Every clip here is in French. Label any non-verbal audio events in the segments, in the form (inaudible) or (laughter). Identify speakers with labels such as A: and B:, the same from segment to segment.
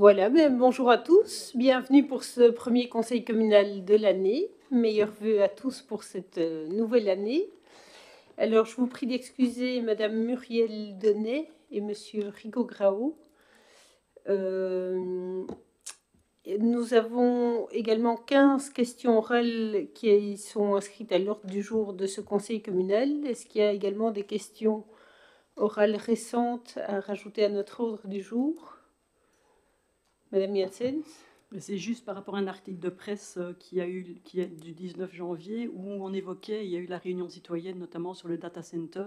A: Voilà, ben, bonjour à tous, bienvenue pour ce premier conseil communal de l'année. Meilleurs voeux à tous pour cette euh, nouvelle année. Alors, je vous prie d'excuser Madame Muriel Denet et Monsieur Rigaud Grau. Euh, nous avons également 15 questions orales qui sont inscrites à l'ordre du jour de ce conseil communal. Est-ce qu'il y a également des questions orales récentes à rajouter à notre ordre du jour? Madame Janssen
B: c'est juste par rapport à un article de presse euh, qui, a eu, qui est du 19 janvier où on évoquait, il y a eu la réunion citoyenne notamment sur le data center,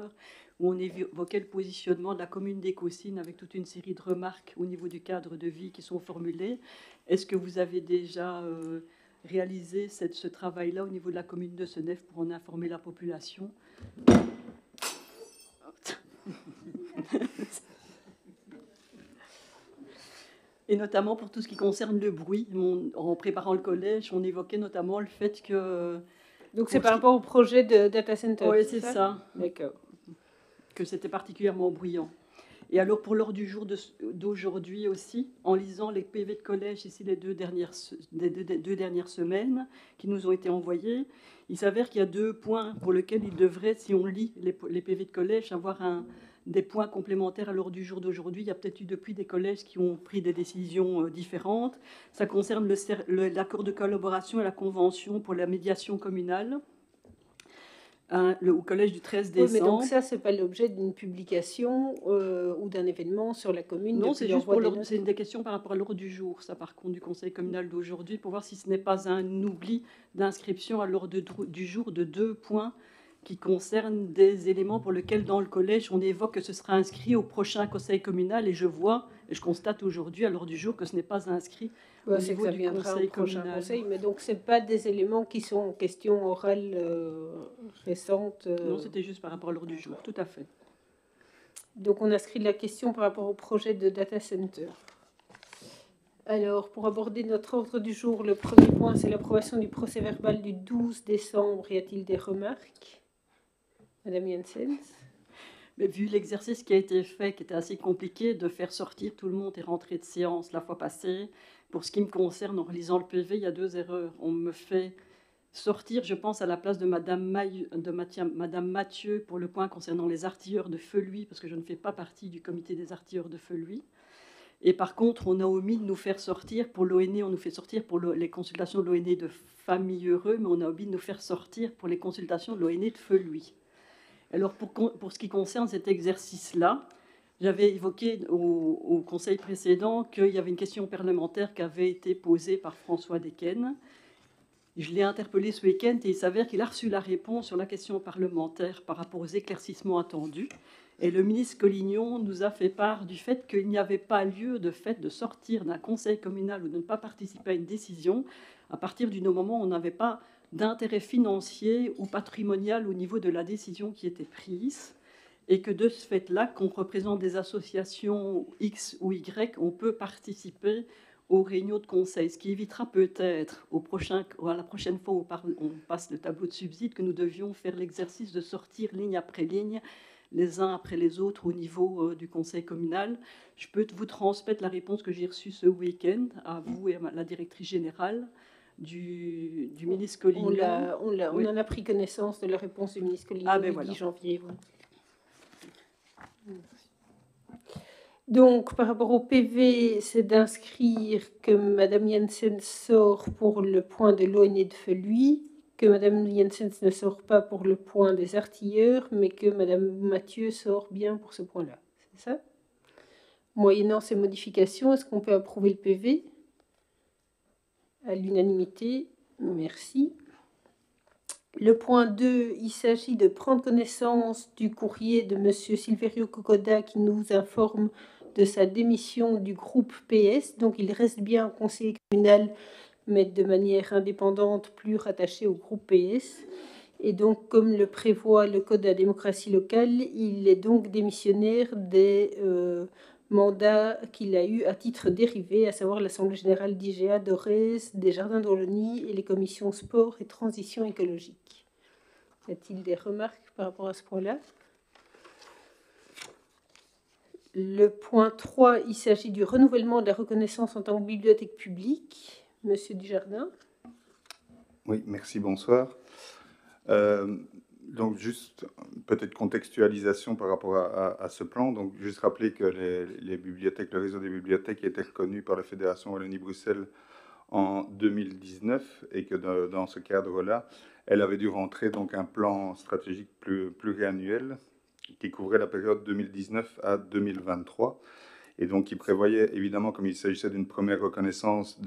B: où on évoquait le positionnement de la commune d'Écosine avec toute une série de remarques au niveau du cadre de vie qui sont formulées. Est-ce que vous avez déjà euh, réalisé cette, ce travail-là au niveau de la commune de Senef pour en informer la population? (laughs) et notamment pour tout ce qui concerne le bruit. en préparant le collège, on évoquait notamment le fait que...
A: Donc c'est par rapport au projet de data center
B: Oui, c'est ça. ça.
A: D'accord.
B: Que c'était particulièrement bruyant. Et alors pour l'heure du jour d'aujourd'hui aussi, en lisant les PV de collège ici les deux dernières, deux, deux dernières semaines qui nous ont été envoyés, il s'avère qu'il y a deux points pour lesquels il devrait, si on lit les, les PV de collège, avoir un, des points complémentaires à l'ordre du jour d'aujourd'hui. Il y a peut-être eu depuis des collèges qui ont pris des décisions euh, différentes. Ça concerne l'accord de collaboration et la convention pour la médiation communale. Hein, le, au collège du 13 décembre.
A: mais donc ça, c'est pas l'objet d'une publication euh, ou d'un événement sur la commune.
B: Non, c'est juste pour c'est une des questions par rapport à l'ordre du jour, ça par contre du conseil communal d'aujourd'hui, pour voir si ce n'est pas un oubli d'inscription à l'ordre du jour de deux points qui concerne des éléments pour lesquels dans le collège on évoque que ce sera inscrit au prochain conseil communal et je vois et je constate aujourd'hui à l'heure du jour que ce n'est pas inscrit au niveau du conseil communal. Conseil,
A: mais donc c'est pas des éléments qui sont en question orale euh, récente.
B: Euh. Non, c'était juste par rapport à l'heure du jour, tout à fait.
A: Donc on inscrit la question par rapport au projet de data center. Alors, pour aborder notre ordre du jour, le premier point, c'est l'approbation du procès verbal du 12 décembre. Y a-t-il des remarques? Madame Jensen
B: mais vu l'exercice qui a été fait, qui était assez compliqué, de faire sortir tout le monde et rentrer de séance la fois passée, pour ce qui me concerne, en relisant le PV, il y a deux erreurs. On me fait sortir, je pense, à la place de Madame, de Madame Mathieu pour le point concernant les artilleurs de Feluy, parce que je ne fais pas partie du comité des artilleurs de Feluy. Et par contre, on a omis de nous faire sortir pour l'ONE, on nous fait sortir pour les consultations de l'ONE de famille heureux, mais on a omis de nous faire sortir pour les consultations de l'ONE de Feluy. Alors pour, pour ce qui concerne cet exercice-là, j'avais évoqué au, conseil précédent qu'il y avait une question parlementaire qui avait été posée par François Desquesnes. Je l'ai interpellé ce week-end et il s'avère qu'il a reçu la réponse sur la question parlementaire par rapport aux éclaircissements attendus. Et le ministre Collignon nous a fait part du fait qu'il n'y avait pas lieu de fait de sortir d'un conseil communal ou de ne pas participer à une décision à partir du moment où on n'avait pas d'intérêt financier ou patrimonial au niveau de la décision qui était prise, et que de ce fait-là, qu'on représente des associations X ou Y, on peut participer aux réunions de conseil, ce qui évitera peut-être au prochain, à la prochaine fois où on passe le tableau de subside que nous devions faire l'exercice de sortir ligne après ligne les uns après les autres au niveau euh, du conseil communal. Je peux vous transmettre la réponse que j'ai reçue ce week-end à vous et à la directrice générale du, ministre Collignon.
A: On, on, en a pris connaissance de la réponse du ministre Collignon ah, ben le 10 janvier. Donc, par rapport au PV, c'est d'inscrire que Mme Jensen sort pour le point de l'ONE de Feluy, que Mme Jensen ne sort pas pour le point des artilleurs, mais que Mme Mathieu sort bien pour ce point-là. C'est ça? Moyennant ces modifications, est-ce qu'on peut approuver le PV à l'unanimité. Merci. Le point 2, il s'agit de prendre connaissance du courrier de M. Silverio Cocoda qui nous informe de sa démission du groupe PS. Donc il reste bien conseiller communal, mais de manière indépendante, plus rattaché au groupe PS. Et donc, comme le prévoit le Code de la démocratie locale, il est donc démissionnaire des euh, mandat qu'il a eu à titre dérivé, à savoir l'Assemblée générale d'IGA, d'Orez, des Jardins d'Olonie et les commissions sport et transition écologique. Y a-t-il des remarques par rapport à ce point-là? Le point 3, il s'agit du renouvellement de la reconnaissance en tant que bibliothèque publique. Monsieur Dujardin?
C: Oui, merci, bonsoir. Euh, donc, juste peut-être contextualisation par rapport à, ce plan. Donc, juste rappeler que les, bibliothèques, le réseau des bibliothèques était reconnu par la Fédération Wallonie-Bruxelles en 2019 et que dans ce cadre-là, elle avait dû rentrer donc un plan stratégique plus, pluriannuel qui couvrait la période 2019 à 2023 et donc qui prévoyait évidemment, comme il s'agissait d'une première reconnaissance,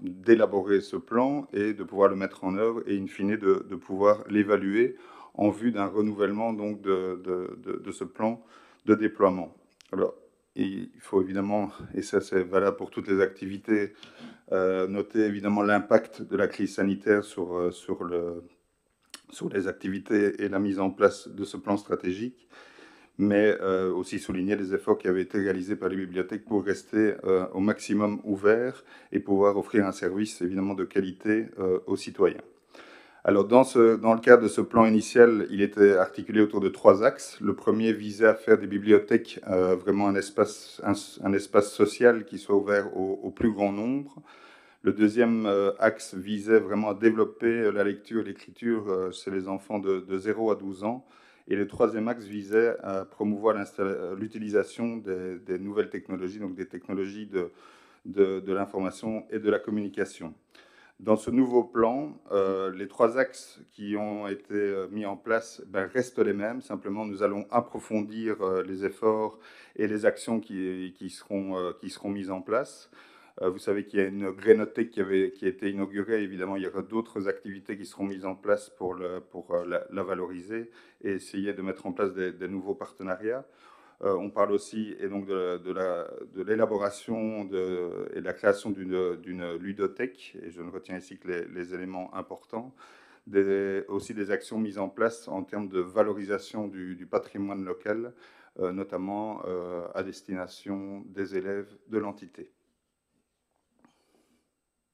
C: d'élaborer ce plan et de pouvoir le mettre en œuvre et in fine de pouvoir l'évaluer en vue d'un renouvellement donc de, ce plan de déploiement. Alors, il faut évidemment, et ça c'est valable pour toutes les activités, euh, noter évidemment l'impact de la crise sanitaire sur, euh, sur les activités et la mise en place de ce plan stratégique, mais euh, aussi souligner les efforts qui avaient été réalisés par les bibliothèques pour rester au maximum ouverts et pouvoir offrir un service évidemment de qualité aux citoyens. Alors, dans, le cadre de ce plan initial, il était articulé autour de trois axes. Le premier visait à faire des bibliothèques euh, vraiment un espace, social qui soit ouvert au, plus grand nombre. Le deuxième euh, axe visait vraiment à développer la lecture l'écriture euh, chez les enfants de, 0 à 12 ans. Et le troisième axe visait à promouvoir l'utilisation des, nouvelles technologies, donc des technologies de l'information et de la communication. Dans ce nouveau plan, euh, les trois axes qui ont été euh, mis en place ben, restent les mêmes. Simplement, nous allons approfondir euh, les efforts et les actions qui, seront, qui seront mises en place. vous savez qu'il y a une grénothèque qui, avait, qui a été inaugurée. Évidemment, il y aura d'autres activités qui seront mises en place pour, pour la, valoriser et essayer de mettre en place des nouveaux partenariats. Euh, on parle aussi et donc de, l'élaboration et de la création d'une ludothèque, et je ne retiens ici que les, éléments importants, aussi des actions mises en place en termes de valorisation du, patrimoine local, euh, notamment euh, à destination des élèves de l'entité.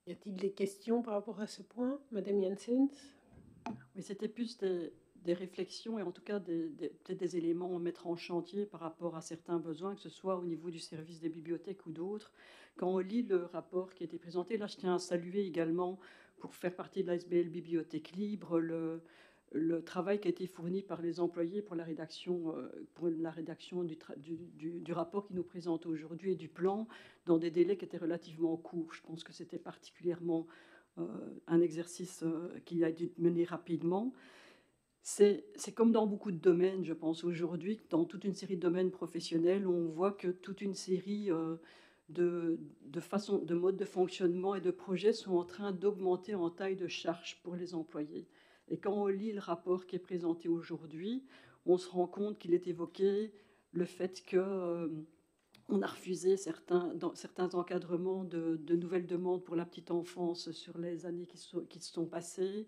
A: Y a-t-il des questions par rapport à ce point, Madame Janssens
B: Oui, c'était plus des, des réflexions et en tout cas des, peut-être des éléments à mettre en chantier par rapport à certains besoins, que ce soit au niveau du service des bibliothèques ou d'autres. Quand on lit le rapport qui a été présenté, là je tiens à saluer également, pour faire partie de l'ASBL Bibliothèque Libre, le, travail qui a été fourni par les employés pour la rédaction, euh, pour la rédaction du, rapport qui nous présente aujourd'hui et du plan dans des délais qui étaient relativement courts. Je pense que c'était particulièrement euh, un exercice euh, qui a dû mener rapidement. C'est comme dans beaucoup de domaines, je pense, aujourd'hui, dans toute une série de domaines professionnels, on voit que toute une série euh, de, de, de modes de fonctionnement et de projets sont en train d'augmenter en taille de charge pour les employés. Et quand on lit le rapport qui est présenté aujourd'hui, on se rend compte qu'il est évoqué le fait que euh, on a refusé certains, dans, certains encadrements de, de, nouvelles demandes pour la petite enfance sur les années qui, qui se sont passées.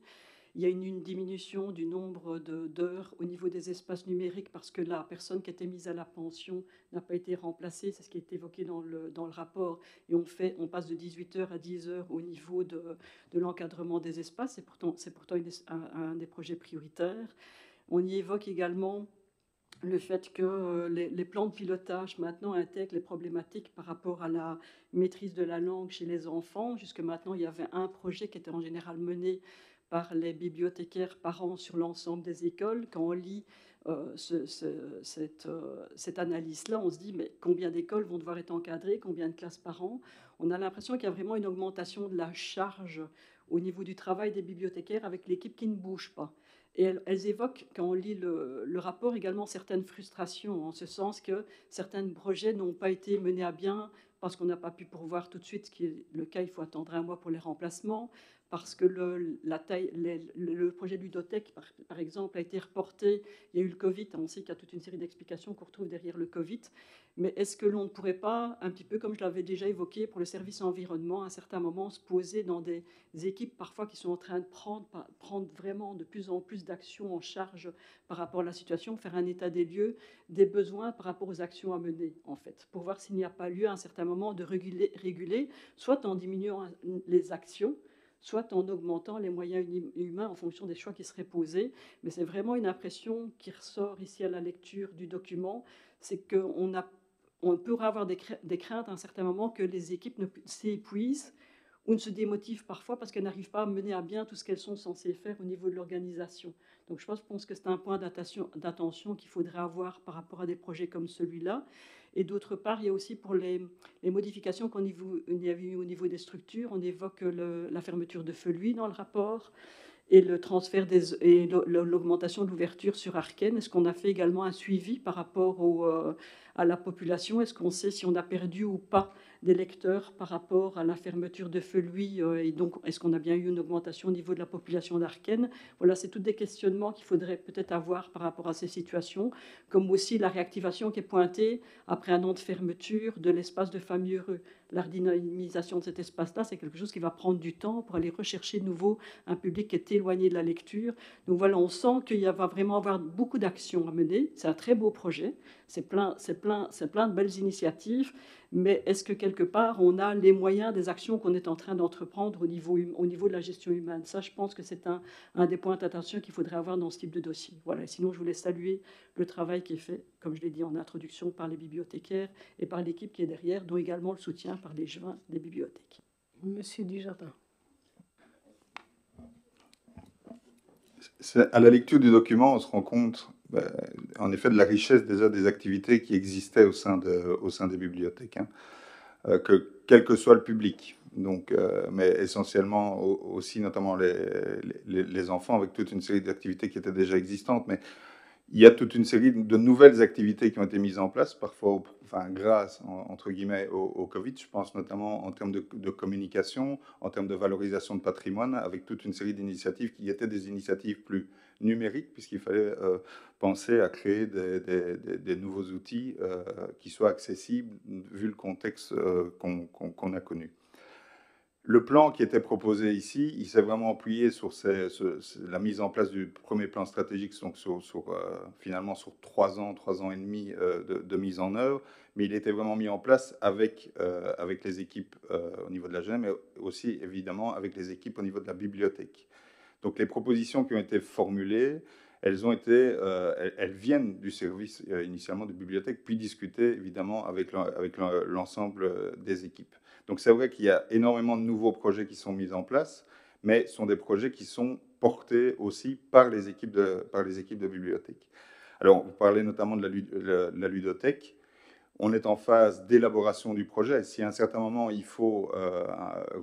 B: Il y a une, diminution du nombre d'heures au niveau des espaces numériques parce que la personne qui était mise à la pension n'a pas été remplacée. C'est ce qui est évoqué dans le, dans le rapport. Et on, fait, on passe de 18 heures à 10 heures au niveau de, de l'encadrement des espaces. C'est pourtant, pourtant un, des projets prioritaires. On y évoque également le fait que euh, les, plans de pilotage maintenant intègrent les problématiques par rapport à la maîtrise de la langue chez les enfants. Jusque maintenant, il y avait un projet qui était en général mené par les bibliothécaires par an sur l'ensemble des écoles. Quand on lit euh, cette, euh, cette analyse-là, on se dit mais combien d'écoles vont devoir être encadrées, combien de classes par an? On a l'impression qu'il y a vraiment une augmentation de la charge au niveau du travail des bibliothécaires avec l'équipe qui ne bouge pas. Et elles, évoquent, quand on lit le, le, rapport, également certaines frustrations, en ce sens que certains projets n'ont pas été menés à bien parce qu'on n'a pas pu pourvoir tout de suite, ce qui est le cas, il faut attendre un mois pour les remplacements, parce que le, projet ludothèque, par, exemple, a été reporté. Il y a eu le Covid. On sait qu'il y a toute une série d'explications qu'on retrouve derrière le Covid. Mais est-ce que l'on ne pourrait pas, un petit peu comme je l'avais déjà évoqué pour le service environnement, à un certain moment, se poser dans des équipes parfois qui sont en train de prendre, vraiment de plus en plus d'actions en charge par rapport à la situation, faire un état des lieux, des besoins par rapport aux actions à mener, en fait, pour voir s'il n'y a pas lieu à un certain moment de réguler soit en diminuant les actions, soit en augmentant les moyens humains en fonction des choix qui seraient posés. Mais c'est vraiment une impression qui ressort ici à la lecture du document, c'est qu'on a on pourrait avoir des, craintes à un certain moment que les équipes s'épuisent ou ne se démotivent parfois parce qu'elles n'arrivent pas à mener à bien tout ce qu'elles sont censées faire au niveau de l'organisation. Donc je pense que c'est un point d'attention qu'il faudrait avoir par rapport à des projets comme celui-là. Et d'autre part, il y a aussi pour les, modifications qu'on y a vues au niveau des structures, on évoque la fermeture de Feluy dans le rapport et le transfert et l'augmentation de l'ouverture sur Arken. Est-ce qu'on a fait également un suivi par rapport au, euh, à la population Est-ce qu'on sait si on a perdu ou pas des lecteurs par rapport à la fermeture de Feluy euh, Et donc, est-ce qu'on a bien eu une augmentation au niveau de la population d'Arken Voilà, c'est tous des questionnements qu'il faudrait peut-être avoir par rapport à ces situations, comme aussi la réactivation qui est pointée après un an de fermeture de l'espace de famille heureux. La de cet espace-là, c'est quelque chose qui va prendre du temps pour aller rechercher de nouveau un public qui est éloigné de la lecture. Donc voilà, on sent qu'il va vraiment avoir beaucoup d'actions à mener. C'est un très beau projet. C'est plein, c'est plein, c'est plein de belles initiatives, mais est-ce que quelque part on a les moyens des actions qu'on est en train d'entreprendre au niveau, au niveau de la gestion humaine? Ça, je pense que c'est un, un des points d'attention qu'il faudrait avoir dans ce type de dossier. Voilà. Sinon, je voulais saluer le travail qui est fait, comme je l'ai dit en introduction, par les bibliothécaires et par l'équipe qui est derrière, dont également le soutien par les joints des bibliothèques.
A: Monsieur Dujardin.
C: À la lecture du document, on se rend compte en effet de la richesse déjà des activités qui existaient au sein, de, au sein des bibliothèques, hein. euh, que quel que soit le public, donc, euh, mais essentiellement aussi notamment les, enfants avec toute une série d'activités qui étaient déjà existantes, mais il y a toute une série de nouvelles activités qui ont été mises en place, parfois enfin, grâce, entre guillemets, au, Covid. Je pense notamment en termes de, communication, en termes de valorisation de patrimoine, avec toute une série d'initiatives qui étaient des initiatives plus numériques, puisqu'il fallait euh, penser à créer des, nouveaux outils euh, qui soient accessibles, vu le contexte euh, qu'on a connu. Le plan qui était proposé ici, il s'est vraiment appuyé sur la mise en place du premier plan stratégique, donc sur, finalement sur trois ans, trois ans et demi de, mise en œuvre, mais il était vraiment mis en place avec, avec les équipes au niveau de la GEM, mais aussi évidemment avec les équipes au niveau de la bibliothèque. Donc les propositions qui ont été formulées, elles, elles, viennent du service initialement de bibliothèque, puis discutées évidemment avec l'ensemble des équipes. Donc c'est vrai qu'il y a énormément de nouveaux projets qui sont mis en place, mais ce sont des projets qui sont portés aussi par les équipes de, par les équipes de bibliothèque. Alors, vous parlez notamment de la, ludothèque. On est en phase d'élaboration du projet. Si à un certain moment, il faut euh,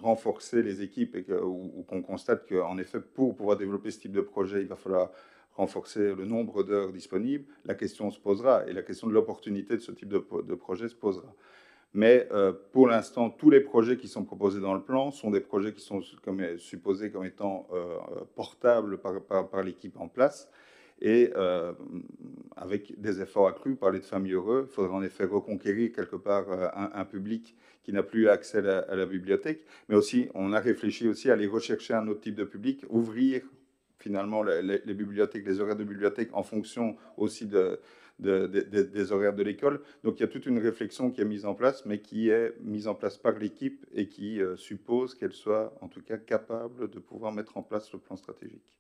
C: renforcer les équipes ou, qu'on constate qu'en effet, pour pouvoir développer ce type de projet, il va falloir renforcer le nombre d'heures disponibles, la question se posera et la question de l'opportunité de ce type de, de projet se posera. Mais euh, pour l'instant, tous les projets qui sont proposés dans le plan sont des projets qui sont comme, supposés comme étant euh, portables par, l'équipe en place. Et euh, avec des efforts accrus, parler de familles heureuses, il faudrait en effet reconquérir quelque part un, public qui n'a plus accès à la, bibliothèque. Mais aussi, on a réfléchi aussi à aller rechercher un autre type de public, ouvrir finalement les, bibliothèques, les horaires de bibliothèque en fonction aussi de, des horaires de l'école. Donc il y a toute une réflexion qui est mise en place, mais qui est mise en place par l'équipe et qui euh, suppose qu'elle soit en tout cas capable de pouvoir mettre en place le plan stratégique.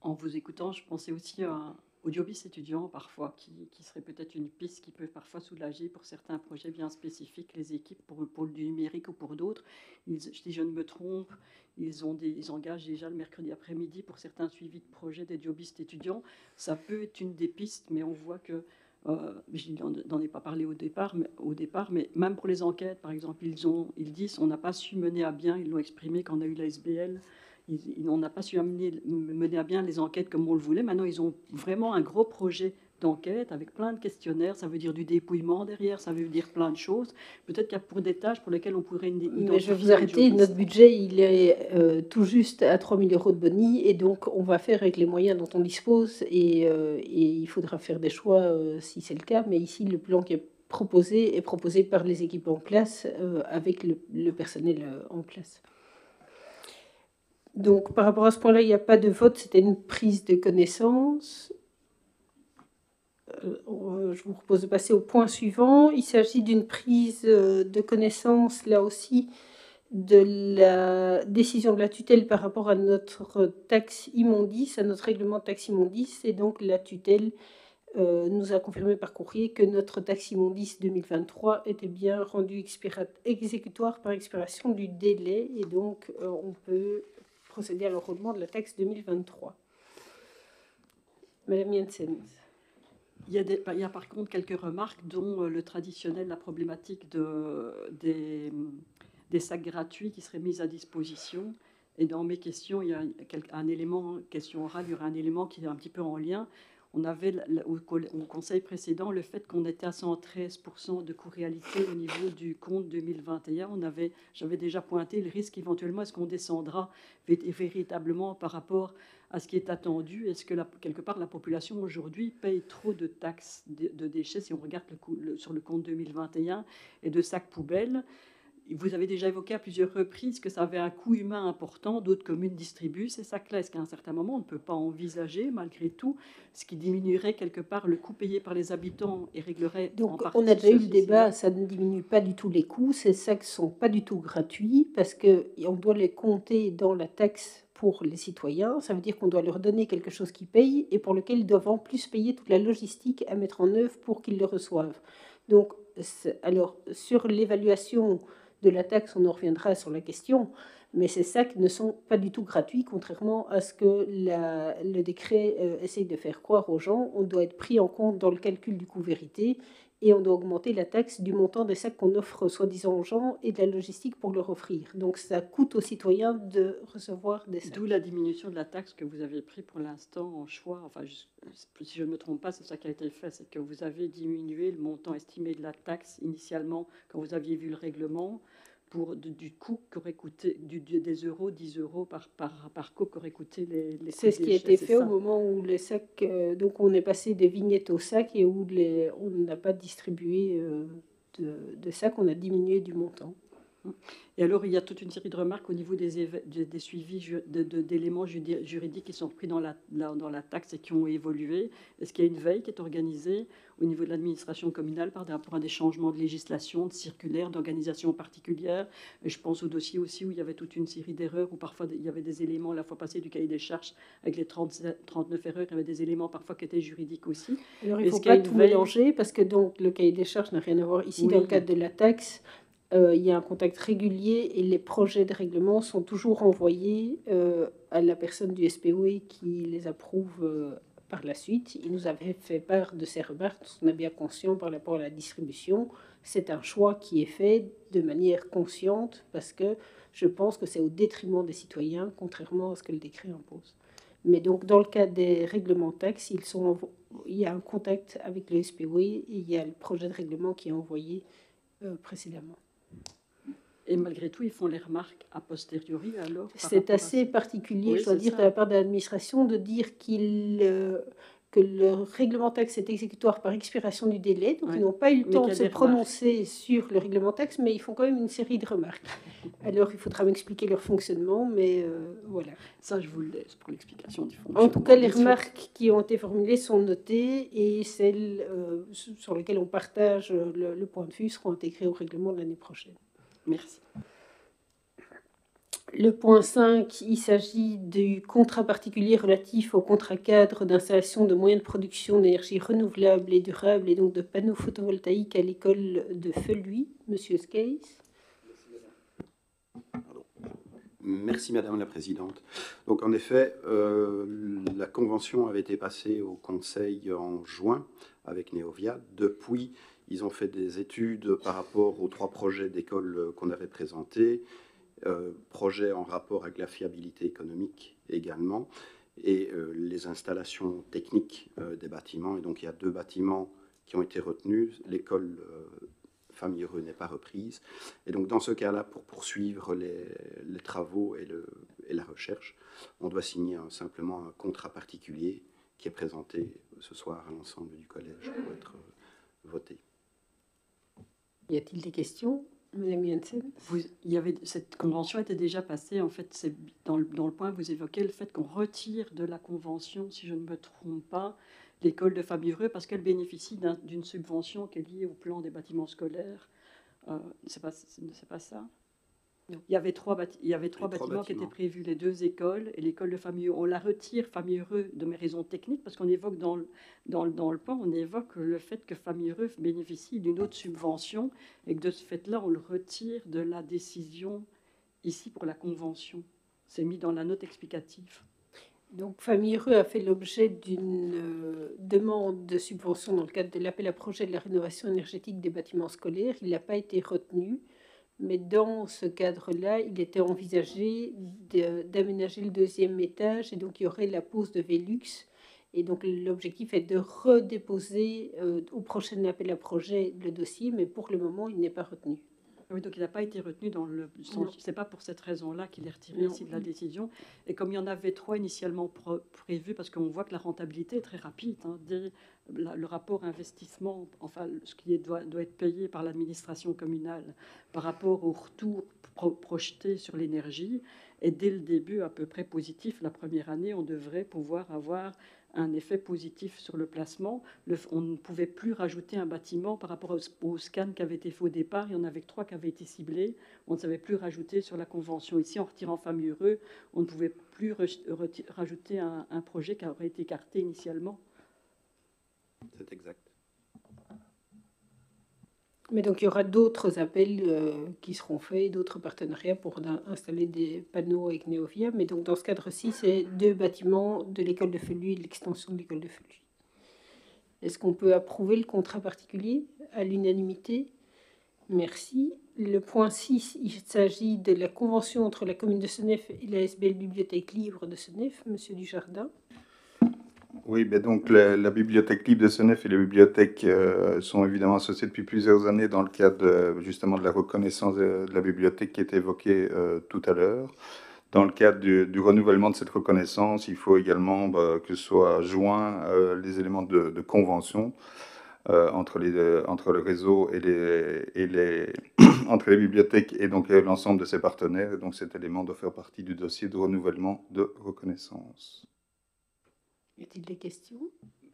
B: En vous écoutant, je pensais aussi à audiobis étudiants parfois, qui, serait peut-être une piste qui peut parfois soulager pour certains projets bien spécifiques, les équipes pour, pour du numérique ou pour d'autres. Si je ne me trompe, ils, ont des, ils engagent déjà le mercredi après-midi pour certains suivis de projets d'audiobistes étudiants. Ça peut être une des pistes, mais on voit que euh, je n'en ai pas parlé au départ, mais, au départ, mais même pour les enquêtes, par exemple, ils, ont, ils disent on n'a pas su mener à bien, ils l'ont exprimé quand on a eu la SBL, on n'a pas su mener à bien les enquêtes comme on le voulait. Maintenant, ils ont vraiment un gros projet d'enquête avec plein de questionnaires. Ça veut dire du dépouillement derrière, ça veut dire plein de choses. Peut-être qu'il y a pour des tâches pour lesquelles on pourrait
A: Mais je vais vous arrêter. Notre budget, il est euh, tout juste à 3 000 euros de boni. Et donc, on va faire avec les moyens dont on dispose. Et, euh, il faudra faire des choix euh, si c'est le cas. Mais ici, le plan qui est proposé est proposé par les équipes en place avec le personnel en place. Donc, par rapport à ce point-là, il n'y a pas de vote, c'était une prise de connaissance. Euh, je vous propose de passer au point suivant. Il s'agit d'une prise euh, de connaissance, là aussi, de la décision de la tutelle par rapport à notre taxe immondice, à notre règlement de taxe immondice, et donc la tutelle euh, nous a confirmé par courrier que notre taxe immondice 2023 était bien rendue exécutoire par expiration du délai et donc euh, on peut procéder à l'enrôlement de la taxe 2023. Madame Jensen.
B: Il y, a il y, a par contre quelques remarques, dont euh, le traditionnel, la problématique de, des, des, sacs gratuits qui seraient mis à disposition. Et dans mes questions, il y a un élément, question orale, il y aura un élément qui est un petit peu en lien on avait au, conseil précédent le fait qu'on était à 113% de co-réalité au niveau du compte 2021. On avait, j'avais déjà pointé le risque éventuellement, est-ce qu'on descendra véritablement par rapport à ce qui est attendu? Est-ce que quelque part la population aujourd'hui paye trop de taxes de, déchets si on regarde sur le compte 2021 et de sacs poubelles? Vous avez déjà évoqué à plusieurs reprises que ça avait un coût humain important. D'autres communes distribuent ces sacs-là. Est-ce qu'à un certain moment, on ne peut pas envisager, malgré tout, ce qui diminuerait quelque part le coût payé par les habitants et réglerait
A: Donc, en partie on a déjà eu le débat, ça ne diminue pas du tout les coûts. Ces sacs ne sont pas du tout gratuits parce qu'on doit les compter dans la taxe pour les citoyens. Ça veut dire qu'on doit leur donner quelque chose qu'ils payent et pour lequel ils doivent en plus payer toute la logistique à mettre en œuvre pour qu'ils le reçoivent. Donc, alors, sur l'évaluation de la taxe, on en reviendra sur la question, mais ces sacs ne sont pas du tout gratuits, contrairement à ce que le décret euh, essaye de faire croire aux gens. On doit être pris en compte dans le calcul du coût vérité et on doit augmenter la taxe du montant des sacs qu'on offre soi-disant aux gens et de la logistique pour leur offrir. Donc ça coûte aux citoyens de recevoir des sacs.
B: D'où la diminution de la taxe que vous avez pris pour l'instant en choix. Enfin, si je ne me trompe pas, c'est ça qui a été fait, c'est que vous avez diminué le montant estimé de la taxe initialement quand vous aviez vu le règlement pour du coût qu'aurait coûté du, des euros, 10 euros par, par, par qu'aurait coûté les, les
A: C'est ce qui a été fait au moment où les sacs, euh, donc on est passé des vignettes aux sacs et où les, on n'a pas distribué euh, de, de sacs, on a diminué du montant.
B: Et alors, il y a toute une série de remarques au niveau des, des suivis d'éléments juridiques qui sont pris dans la, dans la taxe et qui ont évolué. Est-ce qu'il y a une veille qui est organisée au niveau de l'administration communale par rapport à des changements de législation, de circulaires, d'organisation particulière? Et Je pense au dossier aussi où il y avait toute une série d'erreurs, où parfois il y avait des éléments, la fois passée, du cahier des charges, avec les 39 erreurs, il y avait des éléments parfois qui étaient juridiques aussi.
A: Alors, il ne faut pas tout mélanger, parce que donc, le cahier des charges n'a rien à voir ici dans le cadre de la taxe. Euh, il y a un contact régulier et les projets de règlement sont toujours envoyés euh, à la personne du SPOE qui les approuve euh, par la suite. Il nous avait fait part de ces remarques, on est bien conscient par rapport à la distribution. C'est un choix qui est fait de manière consciente parce que je pense que c'est au détriment des citoyens, contrairement à ce que le décret impose. Mais donc, dans le cas des règlements taxes, ils sont, il y a un contact avec le SPOE et il y a le projet de règlement qui est envoyé précédemment.
B: Et malgré tout, ils font les remarques a posteriori alors.
A: C'est assez particulier, je dois dire, de la part de l'administration de dire qu'il euh, que le règlement taxe est exécutoire par expiration du délai. Donc, ils n'ont pas eu le temps de se prononcer sur le règlement taxe, mais ils font quand même une série de remarques. (laughs) Alors, il faudra m'expliquer leur fonctionnement, mais euh, voilà.
B: Ça, je vous le laisse pour l'explication du fonctionnement.
A: En tout cas, les remarques qui ont été formulées sont notées et celles euh, sur lesquelles on partage le, le point de vue seront intégrées au règlement de l'année prochaine.
B: Merci.
A: Le point 5, il s'agit du contrat particulier relatif au contrat cadre d'installation de moyens de production d'énergie renouvelable et durable et donc de panneaux photovoltaïques à l'école de Feluy. Monsieur Skeis.
D: Merci Madame la Présidente. Donc en effet, euh, la convention avait été passée au Conseil en juin avec Neovia. Depuis, ils ont fait des études par rapport aux trois projets d'école qu'on avait présentés, euh, projets en rapport avec la fiabilité économique également, et euh, les installations techniques euh, des bâtiments. Et donc il y a deux bâtiments qui ont été retenus. L'école Famille Heureux n'est pas reprise. Et donc dans ce cas-là, pour poursuivre les, travaux et, la recherche, on doit signer simplement un contrat particulier qui est présenté ce soir à l'ensemble du collège pour être voté.
A: Y a-t-il des questions Madame
B: vous, y avait, Cette convention était déjà passée. En fait, c'est dans le, dans le point, vous évoquez le fait qu'on retire de la convention, si je ne me trompe pas, l'école de Fabiureux parce qu'elle bénéficie d'une subvention qui est liée au plan des bâtiments scolaires. Euh, c'est pas, c'est pas ça? Il y avait trois, il y avait trois, bâtiments, qui étaient prévus, les deux écoles et l'école de famille. On la retire, famille heureux, de mes raisons techniques, parce qu'on évoque dans le, dans, le, dans le plan, on évoque le fait que famille heureux bénéficie d'une autre subvention et que de ce fait-là, on le retire de la décision ici pour la convention. C'est mis dans la note explicative.
A: Donc, Famille Heureux a fait l'objet d'une euh, demande de subvention dans le cadre de l'appel à projet de la rénovation énergétique des bâtiments scolaires. Il n'a pas été retenu, mais dans ce cadre-là, il était envisagé d'aménager le deuxième étage et donc il y aurait la pose de Velux. Et donc, l'objectif est de redéposer euh, au prochain appel à projet le dossier, mais pour le moment, il n'est pas retenu.
B: Oui, donc il n'a pas été retenu dans le. C'est pas pour cette raison-là qu'il est retiré ici de la décision. Et comme il y en avait trois initialement prévus, parce qu'on voit que la rentabilité est très rapide. Hein, dès le rapport investissement, enfin ce qui doit, doit être payé par l'administration communale par rapport au retour projeté sur l'énergie, est dès le début à peu près positif. La première année, on devrait pouvoir avoir un effet positif sur le placement. on ne pouvait plus rajouter un bâtiment par rapport au, scan qui avait été fait au départ. Il y en avait trois qui avaient été ciblés. On ne savait plus rajouter sur la convention. Ici, en retirant Famille Heureux, on ne pouvait plus rajouter un projet qui aurait été écarté initialement.
D: C'est exact.
A: Mais donc il y aura d'autres appels euh, qui seront faits, d'autres partenariats pour installer des panneaux avec Neovia. Mais donc dans ce cadre-ci, c'est deux bâtiments de l'école de Feluy et l'extension de l'école de Feluy. Est-ce qu'on peut approuver le contrat particulier à l'unanimité? Merci. Le point 6, il s'agit de la convention entre la commune de Senef et la SBL Bibliothèque Libre de Senef, Monsieur Dujardin.
C: Oui, ben donc la, bibliothèque libre de Senef et les bibliothèques euh, sont évidemment associées depuis plusieurs années dans le cadre justement de la reconnaissance de, la bibliothèque qui était évoquée euh, tout à l'heure. Dans le cadre du, renouvellement de cette reconnaissance, il faut également bah, que soient joints euh, les éléments de, convention entre, le réseau et les, et les (coughs) entre les bibliothèques et donc l'ensemble de ses partenaires. Et donc cet élément doit faire partie du dossier de renouvellement de reconnaissance.
A: Y a-t-il des questions?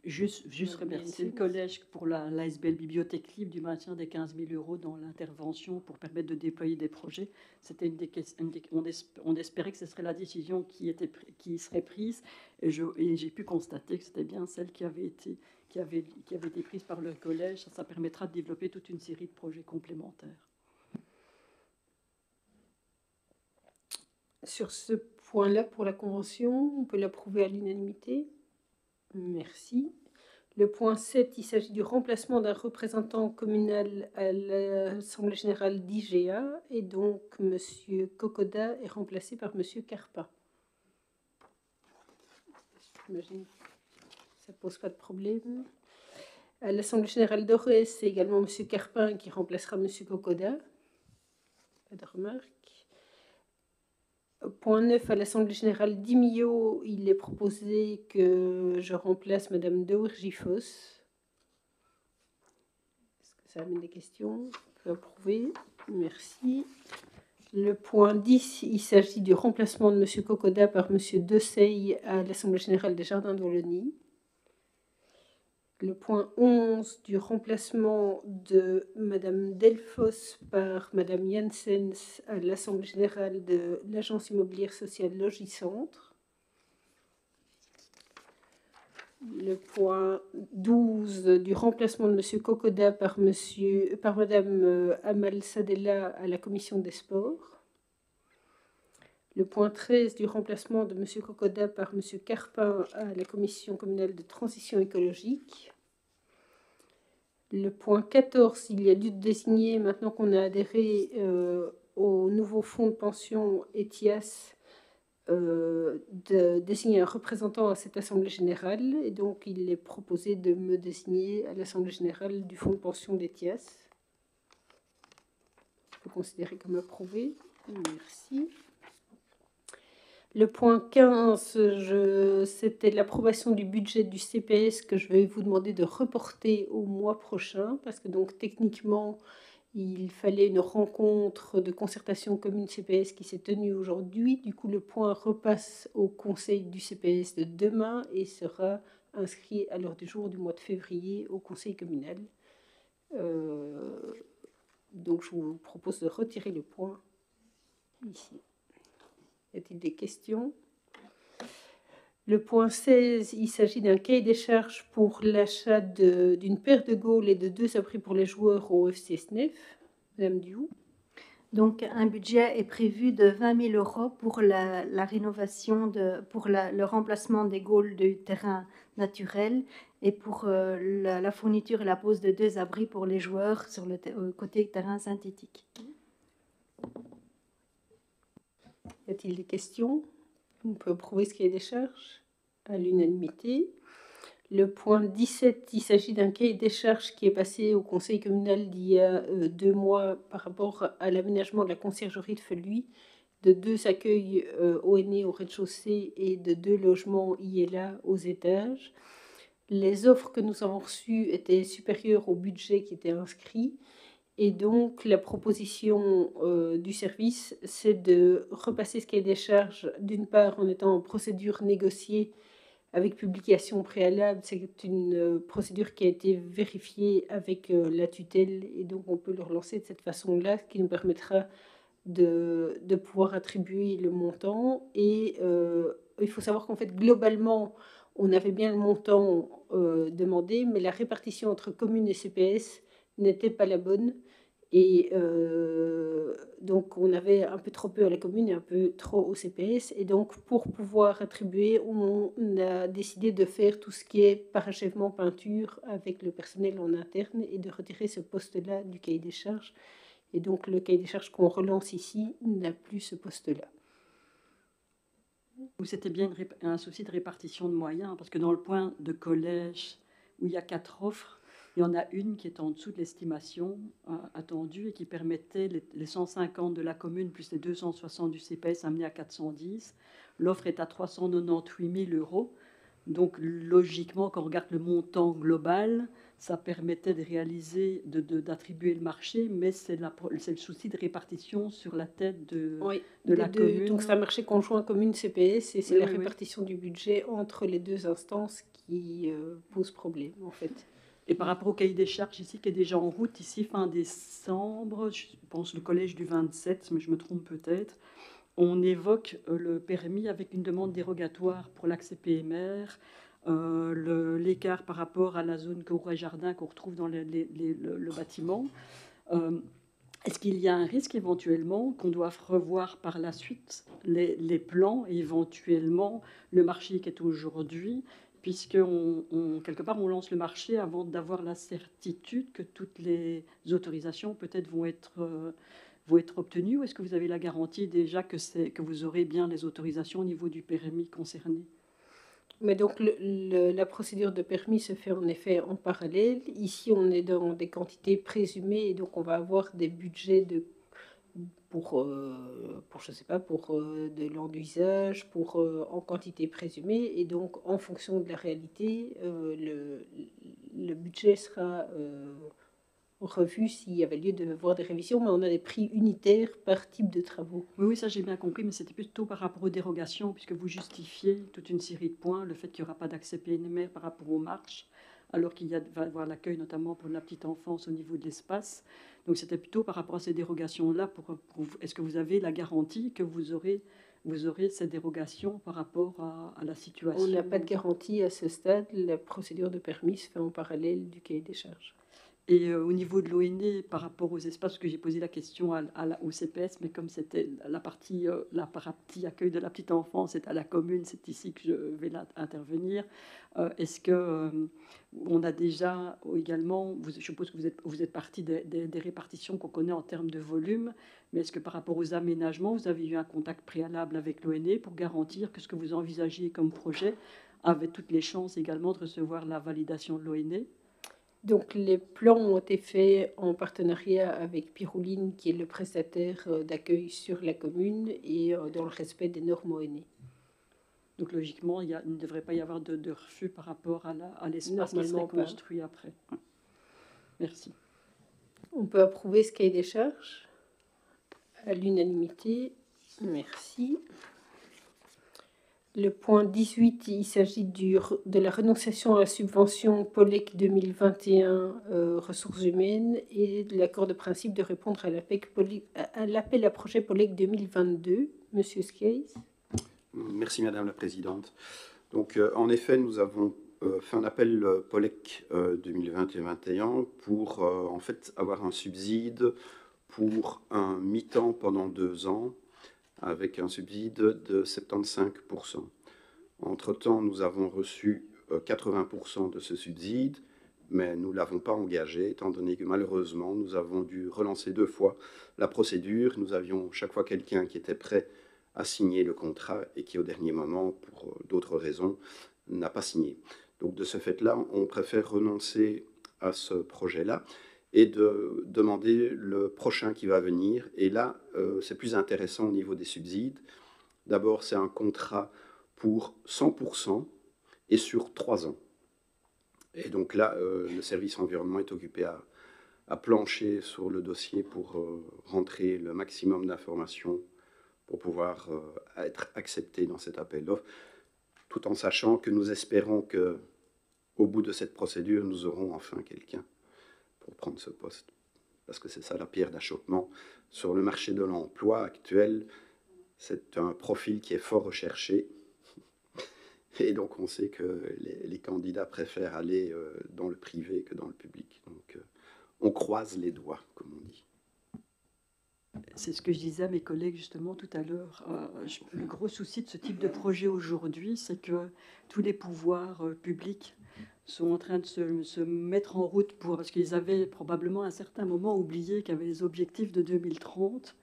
B: Juste, juste remercier le collège pour l'ASBL Bibliothèque Libre du maintien des 15 000 euros dans l'intervention pour permettre de déployer des projets. C'était une des, on, espérait que ce serait la décision qui, était, qui serait prise et j'ai pu constater que c'était bien celle qui avait, été, qui, avait, qui avait été prise par le collège. Ça, ça permettra de développer toute une série de projets complémentaires.
A: Sur ce point-là, pour la Convention, on peut l'approuver à l'unanimité? Merci. Le point 7, il s'agit du remplacement d'un représentant communal à l'Assemblée générale d'IGA et donc M. Kokoda est remplacé par M. Carpin. J'imagine ça ne pose pas de problème. À l'Assemblée générale d'Orès, c'est également M. Carpin qui remplacera M. Kokoda. Pas de remarques. Point 9, à l'Assemblée générale d'Imio, il est proposé que je remplace Madame de Est-ce que ça amène des questions? On peut approuver. Merci. Le point 10, il s'agit du remplacement de M. Kokoda par M. Dessey à l'Assemblée générale des Jardins d'Olonie le point 11 du remplacement de Madame Delfos par Madame Janssens à l'Assemblée générale de l'Agence immobilière sociale Logicentre. Le point 12 du remplacement de Monsieur Kokoda par, monsieur, par Madame euh, Amal Sadella à la Commission des Sports. Le point 13 du remplacement de M. Kokoda par M. Carpin à la Commission communale de transition écologique. Le point 14, il y a dû désigner, maintenant qu'on a adhéré euh, au nouveau fonds de pension ETIAS, euh, de désigner un représentant à cette Assemblée générale. Et donc, il est proposé de me désigner à l'Assemblée générale du fonds de pension d'ETIAS. Je peux considérer comme approuvé. Merci. Le point 15, c'était l'approbation du budget du CPS que je vais vous demander de reporter au mois prochain, parce que donc techniquement, il fallait une rencontre de concertation commune CPS qui s'est tenue aujourd'hui. Du coup, le point repasse au conseil du CPS de demain et sera inscrit à l'heure du jour du mois de février au conseil communal. Euh, donc, je vous propose de retirer le point ici. Y a-t-il des questions? Le point 16, il s'agit d'un cahier des charges pour l'achat d'une paire de goals et de deux abris pour les joueurs au FC SNEF. Madame Dioux.
E: Donc, un budget est prévu de 20 000 euros pour la, rénovation, de, pour le remplacement des goals du terrain naturel et pour euh, la, fourniture et la pose de deux abris pour les joueurs sur le côté terrain synthétique.
A: Y a-t-il des questions? On peut approuver ce cahier des charges à l'unanimité. Le point 17, il s'agit d'un cahier des charges qui est passé au conseil communal d'il y a euh, deux mois par rapport à l'aménagement de la conciergerie de Feluy, de deux accueils euh, ONE au rez-de-chaussée et de deux logements ILA aux étages. Les offres que nous avons reçues étaient supérieures au budget qui était inscrit. Et donc, la proposition euh, du service, c'est de repasser ce cahier des charges, d'une part en étant en procédure négociée avec publication préalable. C'est une euh, procédure qui a été vérifiée avec euh, la tutelle et donc on peut le relancer de cette façon-là, ce qui nous permettra de, de pouvoir attribuer le montant. Et il faut savoir qu'en fait, globalement, on avait bien le montant demandé, mais la répartition entre communes et CPS n'était pas la bonne. Et euh, donc, on avait un peu trop peu à la commune et un peu trop au CPS. Et donc, pour pouvoir attribuer, on a décidé de faire tout ce qui est parachèvement peinture avec le personnel en interne et de retirer ce poste-là du cahier des charges. Et donc, le cahier des charges qu'on relance ici n'a plus ce poste-là.
B: C'était bien un souci de répartition de moyens, parce que dans le point de collège où il y a quatre offres, il y en a une qui est en dessous de l'estimation euh, attendue et qui permettait les, 150 de la commune plus les 260 du CPS amenés à 410. L'offre est à 398 000 euros. Donc logiquement, quand on regarde le montant global, ça permettait de réaliser, d'attribuer le marché, mais c'est le souci de répartition sur la tête de, de la commune.
A: Donc c'est un marché conjoint commune-CPS et c'est la répartition du budget entre les deux instances qui euh, pose problème en fait.
B: Et par rapport au cahier des charges ici, qui est déjà en route, ici, fin décembre, je pense le collège du 27, mais je me trompe peut-être, on évoque euh, le permis avec une demande dérogatoire pour l'accès PMR, euh, l'écart par rapport à la zone cour et jardin qu'on retrouve dans le, bâtiment. Euh, est-ce qu'il y a un risque éventuellement qu'on doive revoir par la suite les, plans éventuellement le marché qui est aujourd'hui puisque on, quelque part on lance le marché avant d'avoir la certitude que toutes les autorisations peut-être vont être, euh, vont être obtenues, ou est-ce que vous avez la garantie déjà que, que vous aurez bien les autorisations au niveau du permis concerné?
A: Mais donc la procédure de permis se fait en effet en parallèle. Ici, on est dans des quantités présumées et donc on va avoir des budgets de pour, euh, pour je sais pas, pour euh, de l'enduisage, pour euh, en quantité présumée. Et donc, en fonction de la réalité, le, le, budget sera revu s'il y avait lieu de voir des révisions, mais on a des prix unitaires par type de travaux.
B: Oui, oui ça j'ai bien compris, mais c'était plutôt par rapport aux dérogations, puisque vous justifiez toute une série de points, le fait qu'il n'y aura pas d'accès PNMR par rapport aux marches, alors qu'il y va avoir l'accueil notamment pour la petite enfance au niveau de l'espace. Donc c'était plutôt par rapport à ces dérogations-là. Est-ce que vous avez la garantie que vous aurez, vous aurez ces dérogations par rapport à, la situation?
A: On n'a pas de garantie à ce stade. La procédure de permis se fait en parallèle du cahier des charges.
B: Et euh, au niveau de l'ONE, par rapport aux espaces, que j'ai posé la question à, au CPS, mais comme c'était la partie, euh, la accueil de la petite enfance, c'est à la commune, c'est ici que je vais intervenir. Euh, est-ce que on a déjà également, je suppose que vous êtes, vous êtes partie des, des répartitions qu'on connaît en termes de volume, mais est-ce que par rapport aux aménagements, vous avez eu un contact préalable avec l'ONE pour garantir que ce que vous envisagiez comme projet avait toutes les chances également de recevoir la validation de l'ONE
A: donc les plans ont été faits en partenariat avec Pirouline, qui est le prestataire euh, d'accueil sur la commune, et euh, dans le respect des normes ONE.
B: Donc logiquement, il, ne devrait pas y avoir de, refus par rapport à l'espace qui serait construit après. Merci.
A: On peut approuver ce cahier des charges? À l'unanimité. Merci. Le point 18, il s'agit de la renonciation à la subvention POLEC 2021 euh, ressources humaines et de l'accord de principe de répondre à l'appel à, projet POLEC 2022. Monsieur Skeis.
D: Merci Madame la Présidente. Donc, euh, en effet, nous avons euh, fait un appel POLEC 2021 pour en fait avoir un subside pour un mi-temps pendant deux ans avec un subside de 75%. Entre-temps, nous avons reçu 80% euh, de ce subside, mais nous ne l'avons pas engagé, étant donné que malheureusement, nous avons dû relancer deux fois la procédure. Nous avions chaque fois quelqu'un qui était prêt à signer le contrat et qui, au dernier moment, pour euh, d'autres raisons, n'a pas signé. Donc, de ce fait-là, on préfère renoncer à ce projet-là et de demander le prochain qui va venir. Et là, euh, c'est plus intéressant au niveau des subsides. D'abord, c'est un contrat pour 100% et sur 3 ans. Et donc là, euh, le service environnement est occupé à, plancher sur le dossier pour euh, rentrer le maximum d'informations pour pouvoir être accepté dans cet appel d'offres, tout en sachant que nous espérons que au bout de cette procédure, nous aurons enfin quelqu'un pour prendre ce poste. Parce que c'est ça la pierre d'achoppement. Sur le marché de l'emploi actuel, c'est un profil qui est fort recherché. (laughs) Et donc on sait que les, candidats préfèrent aller euh, dans le privé que dans le public. Donc euh, on croise les doigts, comme on dit.
B: C'est ce que je disais à mes collègues justement tout à l'heure. Euh, le gros souci de ce type de projet aujourd'hui, c'est que tous les pouvoirs publics sont en train de se, mettre en route pour, parce qu'ils avaient probablement à un certain moment oublié qu'il y avait les objectifs de 2030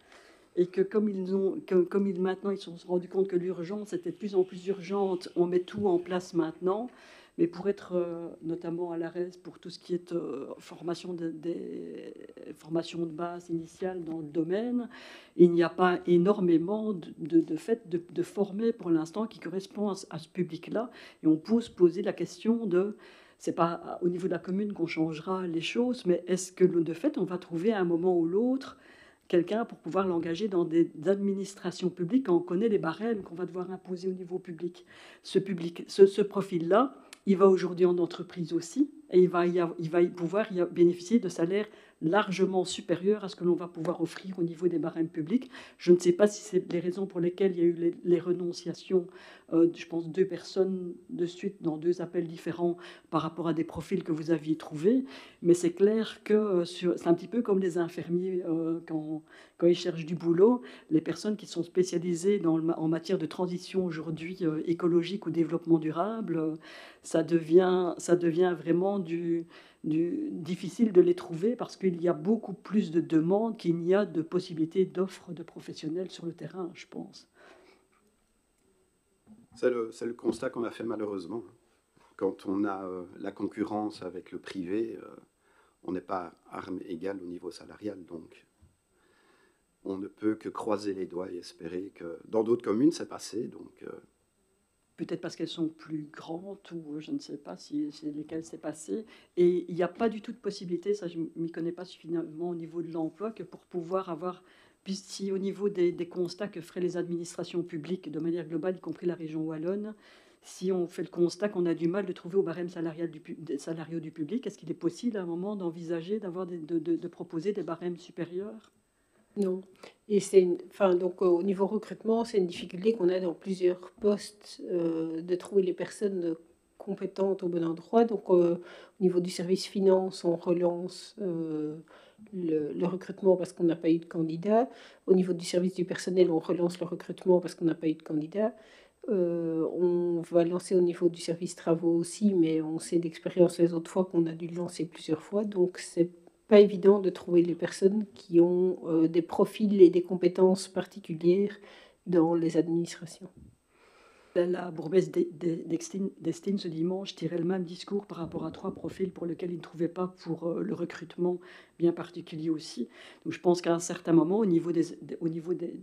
B: et que comme ils ont, comme ils maintenant ils se sont rendus compte que l'urgence était de plus en plus urgente, on met tout en place maintenant. Mais pour être euh, notamment à l'arrêt pour tout ce qui est euh, formation de, des de base initiale dans le domaine, il n'y a pas énormément de, de, fait de, former pour l'instant qui correspond à, à ce public-là. Et on peut se poser la question de c'est pas au niveau de la commune qu'on changera les choses, mais est-ce que de fait on va trouver à un moment ou l'autre quelqu'un pour pouvoir l'engager dans des administrations publiques quand on connaît les barèmes qu'on va devoir imposer au niveau public? Ce, public, ce, profil-là, il va aujourd'hui en entreprise aussi et il va, y pouvoir y bénéficier de salaires largement supérieurs à ce que l'on va pouvoir offrir au niveau des barèmes publics. Je ne sais pas si c'est les raisons pour lesquelles il y a eu les renonciations euh, je pense, deux personnes de suite dans deux appels différents par rapport à des profils que vous aviez trouvés. Mais c'est clair que euh, c'est un petit peu comme les infirmiers euh, quand, quand, ils cherchent du boulot. Les personnes qui sont spécialisées en matière de transition aujourd'hui écologique ou développement durable, ça devient, ça devient vraiment du, difficile de les trouver parce qu'il y a beaucoup plus de demandes qu'il n'y a de possibilités d'offres de professionnels sur le terrain, je pense.
D: C'est le, constat qu'on a fait malheureusement. Quand on a euh, la concurrence avec le privé, euh, on n'est pas armes égales au niveau salarial. Donc, on ne peut que croiser les doigts et espérer que dans d'autres communes, c'est passé. Donc, euh,
B: Peut-être parce qu'elles sont plus grandes ou je ne sais pas si c'est lesquelles c'est passé. Et il n'y a pas du tout de possibilité, ça je ne m'y connais pas suffisamment au niveau de l'emploi, que pour pouvoir avoir puis si au niveau des, constats que feraient les administrations publiques de manière globale, y compris la région wallonne, si on fait le constat qu'on a du mal de trouver au barème salarial du, des du public, est-ce qu'il est possible à un moment d'envisager d'avoir de, de, proposer des barèmes supérieurs?
A: Non. Et c'est, enfin, donc au niveau recrutement, c'est une difficulté qu'on a dans plusieurs postes euh, de trouver les personnes compétentes au bon endroit. Donc euh, au niveau du service finance, on relance. Euh, le, recrutement parce qu'on n'a pas eu de candidat. Au niveau du service du personnel, on relance le recrutement parce qu'on n'a pas eu de candidat. On va lancer au niveau du service travaux aussi, mais on sait d'expérience les autres fois qu'on a dû le lancer plusieurs fois. Donc, c'est évident de trouver les personnes qui ont euh, des profils et des compétences particulières dans les administrations.
B: La bourgmestre d'Estine ce dimanche tirait le même discours par rapport à trois profils pour lesquels il ne trouvait pas pour euh, le recrutement bien particulier aussi. Donc je pense qu'à un certain moment, au niveau des,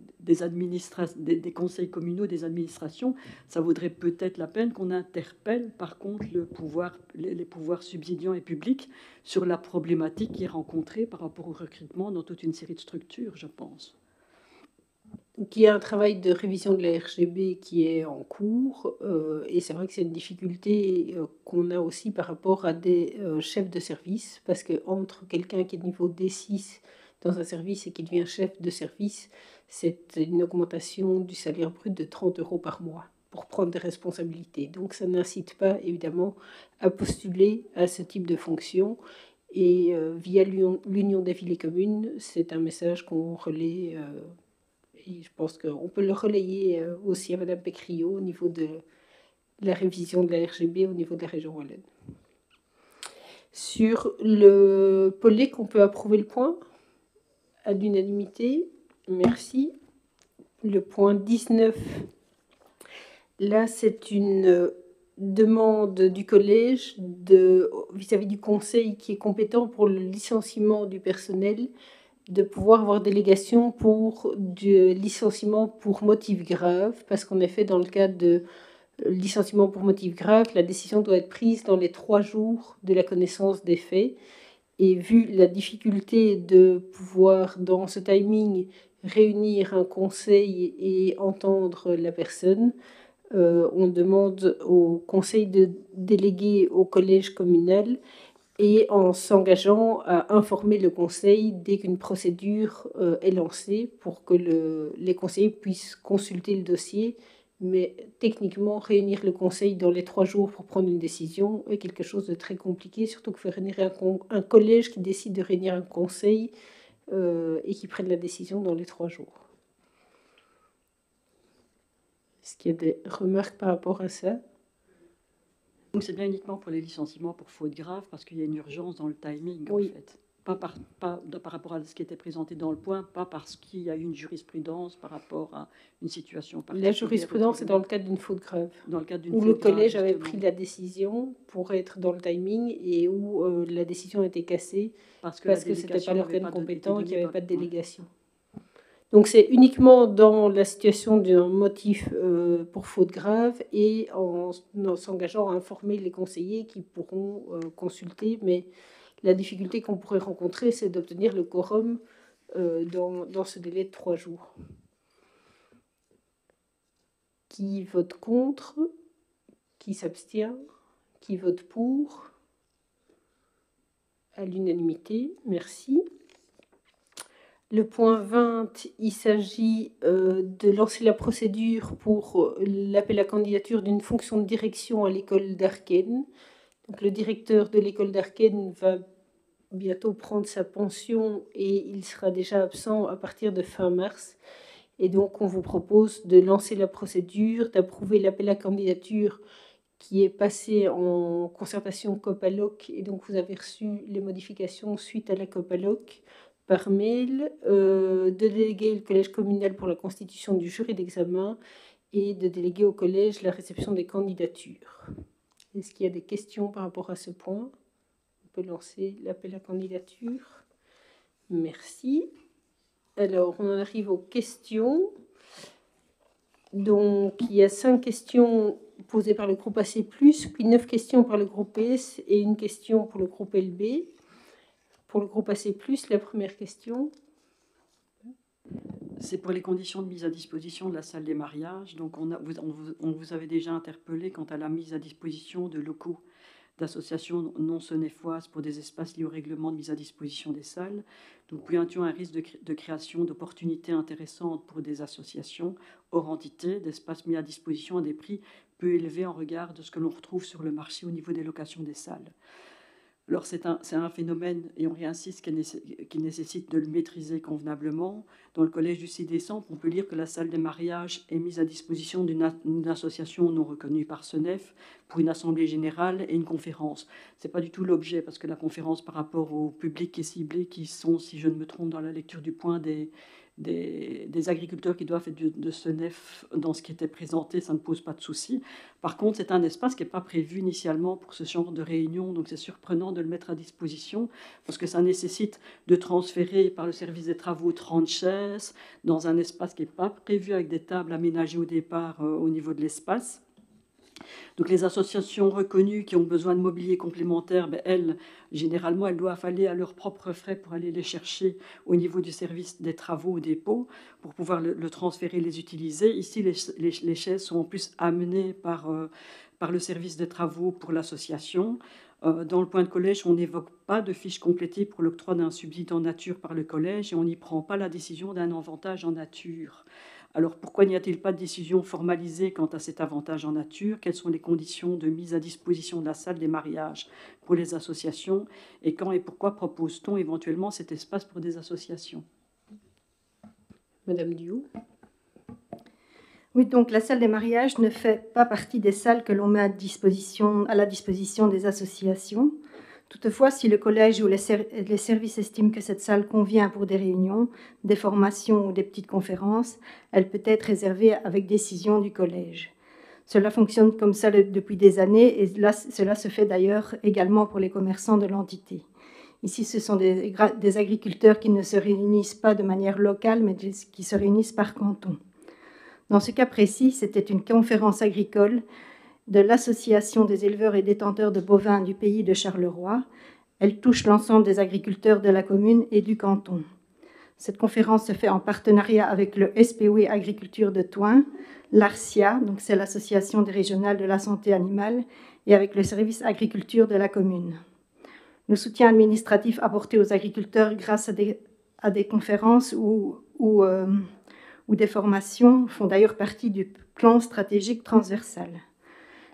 B: conseils communaux, des administrations, ça vaudrait peut-être la peine qu'on interpelle par contre les, les, pouvoirs subsidiants et publics sur la problématique qui est rencontrée par rapport au recrutement dans toute une série de structures, je pense.
A: Donc, il y a un travail de révision de la RGB qui est en cours, euh, et c'est vrai que c'est une difficulté euh, qu'on a aussi par rapport à des euh, chefs de service, parce que entre quelqu'un qui est niveau D6 dans un service et qui devient chef de service, c'est une augmentation du salaire brut de 30 euros par mois pour prendre des responsabilités. Donc ça n'incite pas évidemment à postuler à ce type de fonction. Et via l'Union des villes et communes, c'est un message qu'on relaie et je pense qu'on peut le relayer euh, aussi à Mme Pécriot au niveau de la révision de la RGB au niveau de la région Wallonne. Sur le POLEC, on peut approuver le point à l'unanimité. Merci. Le point 19, là, c'est une demande du collège vis-à-vis -vis du conseil qui est compétent pour le licenciement du personnel de pouvoir avoir délégation pour du licenciement pour motif grave, parce qu'en effet, dans le cas de licenciement pour motif grave, la décision doit être prise dans les trois jours de la connaissance des faits. Et vu la difficulté de pouvoir, dans ce timing, réunir un conseil et entendre la personne, euh, on demande au conseil de déléguer au collège communal et en s'engageant à informer le Conseil dès qu'une procédure euh, est lancée pour que le, les conseillers puissent consulter le dossier. Mais techniquement, réunir le Conseil dans les trois jours pour prendre une décision est quelque chose de très compliqué, surtout que faire réunir un, un collège qui décide de réunir un Conseil euh, et qui prenne la décision dans les trois jours. Est-ce qu'il y a des remarques par rapport à ça?
B: Donc c'est bien uniquement pour les licenciements pour faute grave, parce qu'il y a une urgence dans le timing,
A: oui.
B: en fait. Pas par, pas par rapport à ce qui était présenté dans le point, pas parce qu'il y a eu une jurisprudence par rapport à une situation
A: particulière. La jurisprudence est dans le cadre d'une faute grave.
B: Dans le cadre d'une
A: Où le collège avait pris la décision pour être dans le timing et où euh, la décision a été cassée parce que, parce que ce n'était pas l'organe compétent et qu'il n'y avait pas de délégation. Donc c'est uniquement dans la situation d'un motif euh, pour faute grave et en, s'engageant à informer les conseillers qui pourront euh, consulter. Mais la difficulté qu'on pourrait rencontrer, c'est d'obtenir le quorum euh, dans, dans, ce délai de trois jours. Qui vote contre? Qui s'abstient? Qui vote pour? À l'unanimité, merci. Le point 20, il s'agit euh, de lancer la procédure pour euh, l'appel à candidature d'une fonction de direction à l'école d'Arken. Le directeur de l'école d'Arken va bientôt prendre sa pension et il sera déjà absent à partir de fin mars. Et donc, on vous propose de lancer la procédure, d'approuver l'appel à candidature qui est passé en concertation COPALOC. Et donc, vous avez reçu les modifications suite à la COPALOC par mail, euh, de déléguer le collège communal pour la constitution du jury d'examen et de déléguer au collège la réception des candidatures. Est-ce qu'il y a des questions par rapport à ce point? On peut lancer l'appel à candidature. Merci. Alors, on en arrive aux questions. Donc, il y a cinq questions posées par le groupe AC+, puis neuf questions par le groupe S et une question pour le groupe LB. Pour le groupe AC+, la première question.
B: C'est pour les conditions de mise à disposition de la salle des mariages. Donc, on, vous avait déjà interpellé quant à la mise à disposition de locaux d'associations non senéfoises pour des espaces liés au règlement de mise à disposition des salles. Nous pointions un risque de, de création d'opportunités intéressantes pour des associations hors entité, d'espaces mis à disposition à des prix peu élevés en regard de ce que l'on retrouve sur le marché au niveau des locations des salles. Alors c'est un, un, phénomène, et on réinsiste, qui, nécessite de le maîtriser convenablement. Dans le collège du 6 décembre, on peut lire que la salle des mariages est mise à disposition d'une association non reconnue par SENEF pour une assemblée générale et une conférence. Ce n'est pas du tout l'objet, parce que la conférence par rapport au public est ciblé, qui sont, si je ne me trompe dans la lecture du point, des, des, agriculteurs qui doivent faire de, ce nef dans ce qui était présenté, ça ne pose pas de souci. Par contre, c'est un espace qui n'est pas prévu initialement pour ce genre de réunion, donc c'est surprenant de le mettre à disposition parce que ça nécessite de transférer par le service des travaux 30 chaises dans un espace qui n'est pas prévu avec des tables aménagées au départ euh, au niveau de l'espace. Donc les associations reconnues qui ont besoin de mobilier complémentaire, ben, elles, généralement, elles doivent aller à leurs propres frais pour aller les chercher au niveau du service des travaux au dépôt, pour pouvoir le, transférer, les utiliser. Ici, les, chaises sont en plus amenées par, euh, par le service des travaux pour l'association. Euh, dans le point de collège, on n'évoque pas de fiche complétée pour l'octroi d'un subside en nature par le collège et on n'y prend pas la décision d'un avantage en nature. Alors pourquoi n'y a-t-il pas de décision formalisée quant à cet avantage en nature? Quelles sont les conditions de mise à disposition de la salle des mariages pour les associations? Et quand et pourquoi propose-t-on éventuellement cet espace pour des associations?
A: Madame Diou
E: oui, donc la salle des mariages ne fait pas partie des salles que l'on met à, disposition, à la disposition des associations. Toutefois, si le collège ou les, services estiment que cette salle convient pour des réunions, des formations ou des petites conférences, elle peut être réservée avec décision du collège. Cela fonctionne comme ça depuis des années et cela se fait d'ailleurs également pour les commerçants de l'entité. Ici, ce sont des, agriculteurs qui ne se réunissent pas de manière locale, mais qui se réunissent par canton. Dans ce cas précis, c'était une conférence agricole de l'Association des éleveurs et détenteurs de bovins du pays de Charleroi. Elle touche l'ensemble des agriculteurs de la commune et du canton. Cette conférence se fait en partenariat avec le SPW Agriculture de Toin, l'ARCIA, donc c'est l'Association des régionales de la santé animale, et avec le service agriculture de la commune. Le soutien administratif apporté aux agriculteurs grâce à des, conférences euh, ou des formations font d'ailleurs partie du plan stratégique transversal.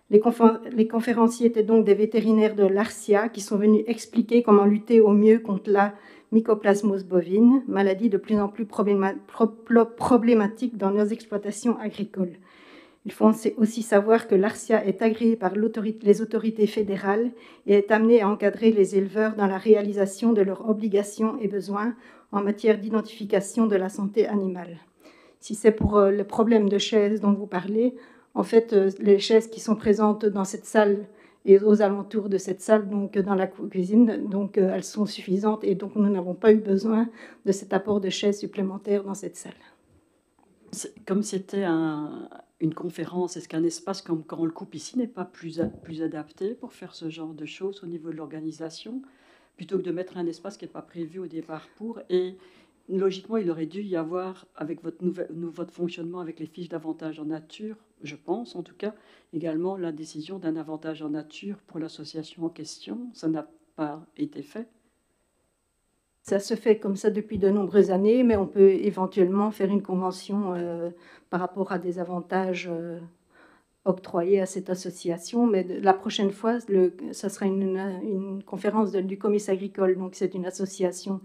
E: Les, conférenciers étaient donc des vétérinaires de l'Arcia qui sont venus expliquer comment lutter au mieux contre la mycoplasmose bovine, maladie de plus en plus problématique dans nos exploitations agricoles. Il faut aussi savoir que l'ARCIA est agréée par les autorités fédérales et est amenée à encadrer les éleveurs dans la réalisation de leurs obligations et besoins en matière d'identification de la santé animale. Si c'est pour euh, le problème de chaise dont vous parlez, en fait, euh, les chaises qui sont présentes dans cette salle et aux alentours de cette salle, donc dans la cuisine, donc euh, elles sont suffisantes et donc nous n'avons pas eu besoin de cet apport de chaises supplémentaires dans cette salle.
B: Comme c'était une conférence, est-ce qu'un espace comme quand on le coupe ici n'est pas plus, plus adapté pour faire ce genre de choses au niveau de l'organisation, plutôt que de mettre un espace qui n'est pas prévu au départ pour et logiquement, il aurait dû y avoir, avec votre, fonctionnement avec les fiches d'avantage en nature, je pense en tout cas, également la décision d'un avantage en nature pour l'association en question. Ça n'a pas été fait.
E: Ça se fait comme ça depuis de nombreuses années, mais on peut éventuellement faire une convention euh, par rapport à des avantages euh, octroyés à cette association. Mais la prochaine fois, le, ça sera une, conférence du Comice agricole. Donc c'est une association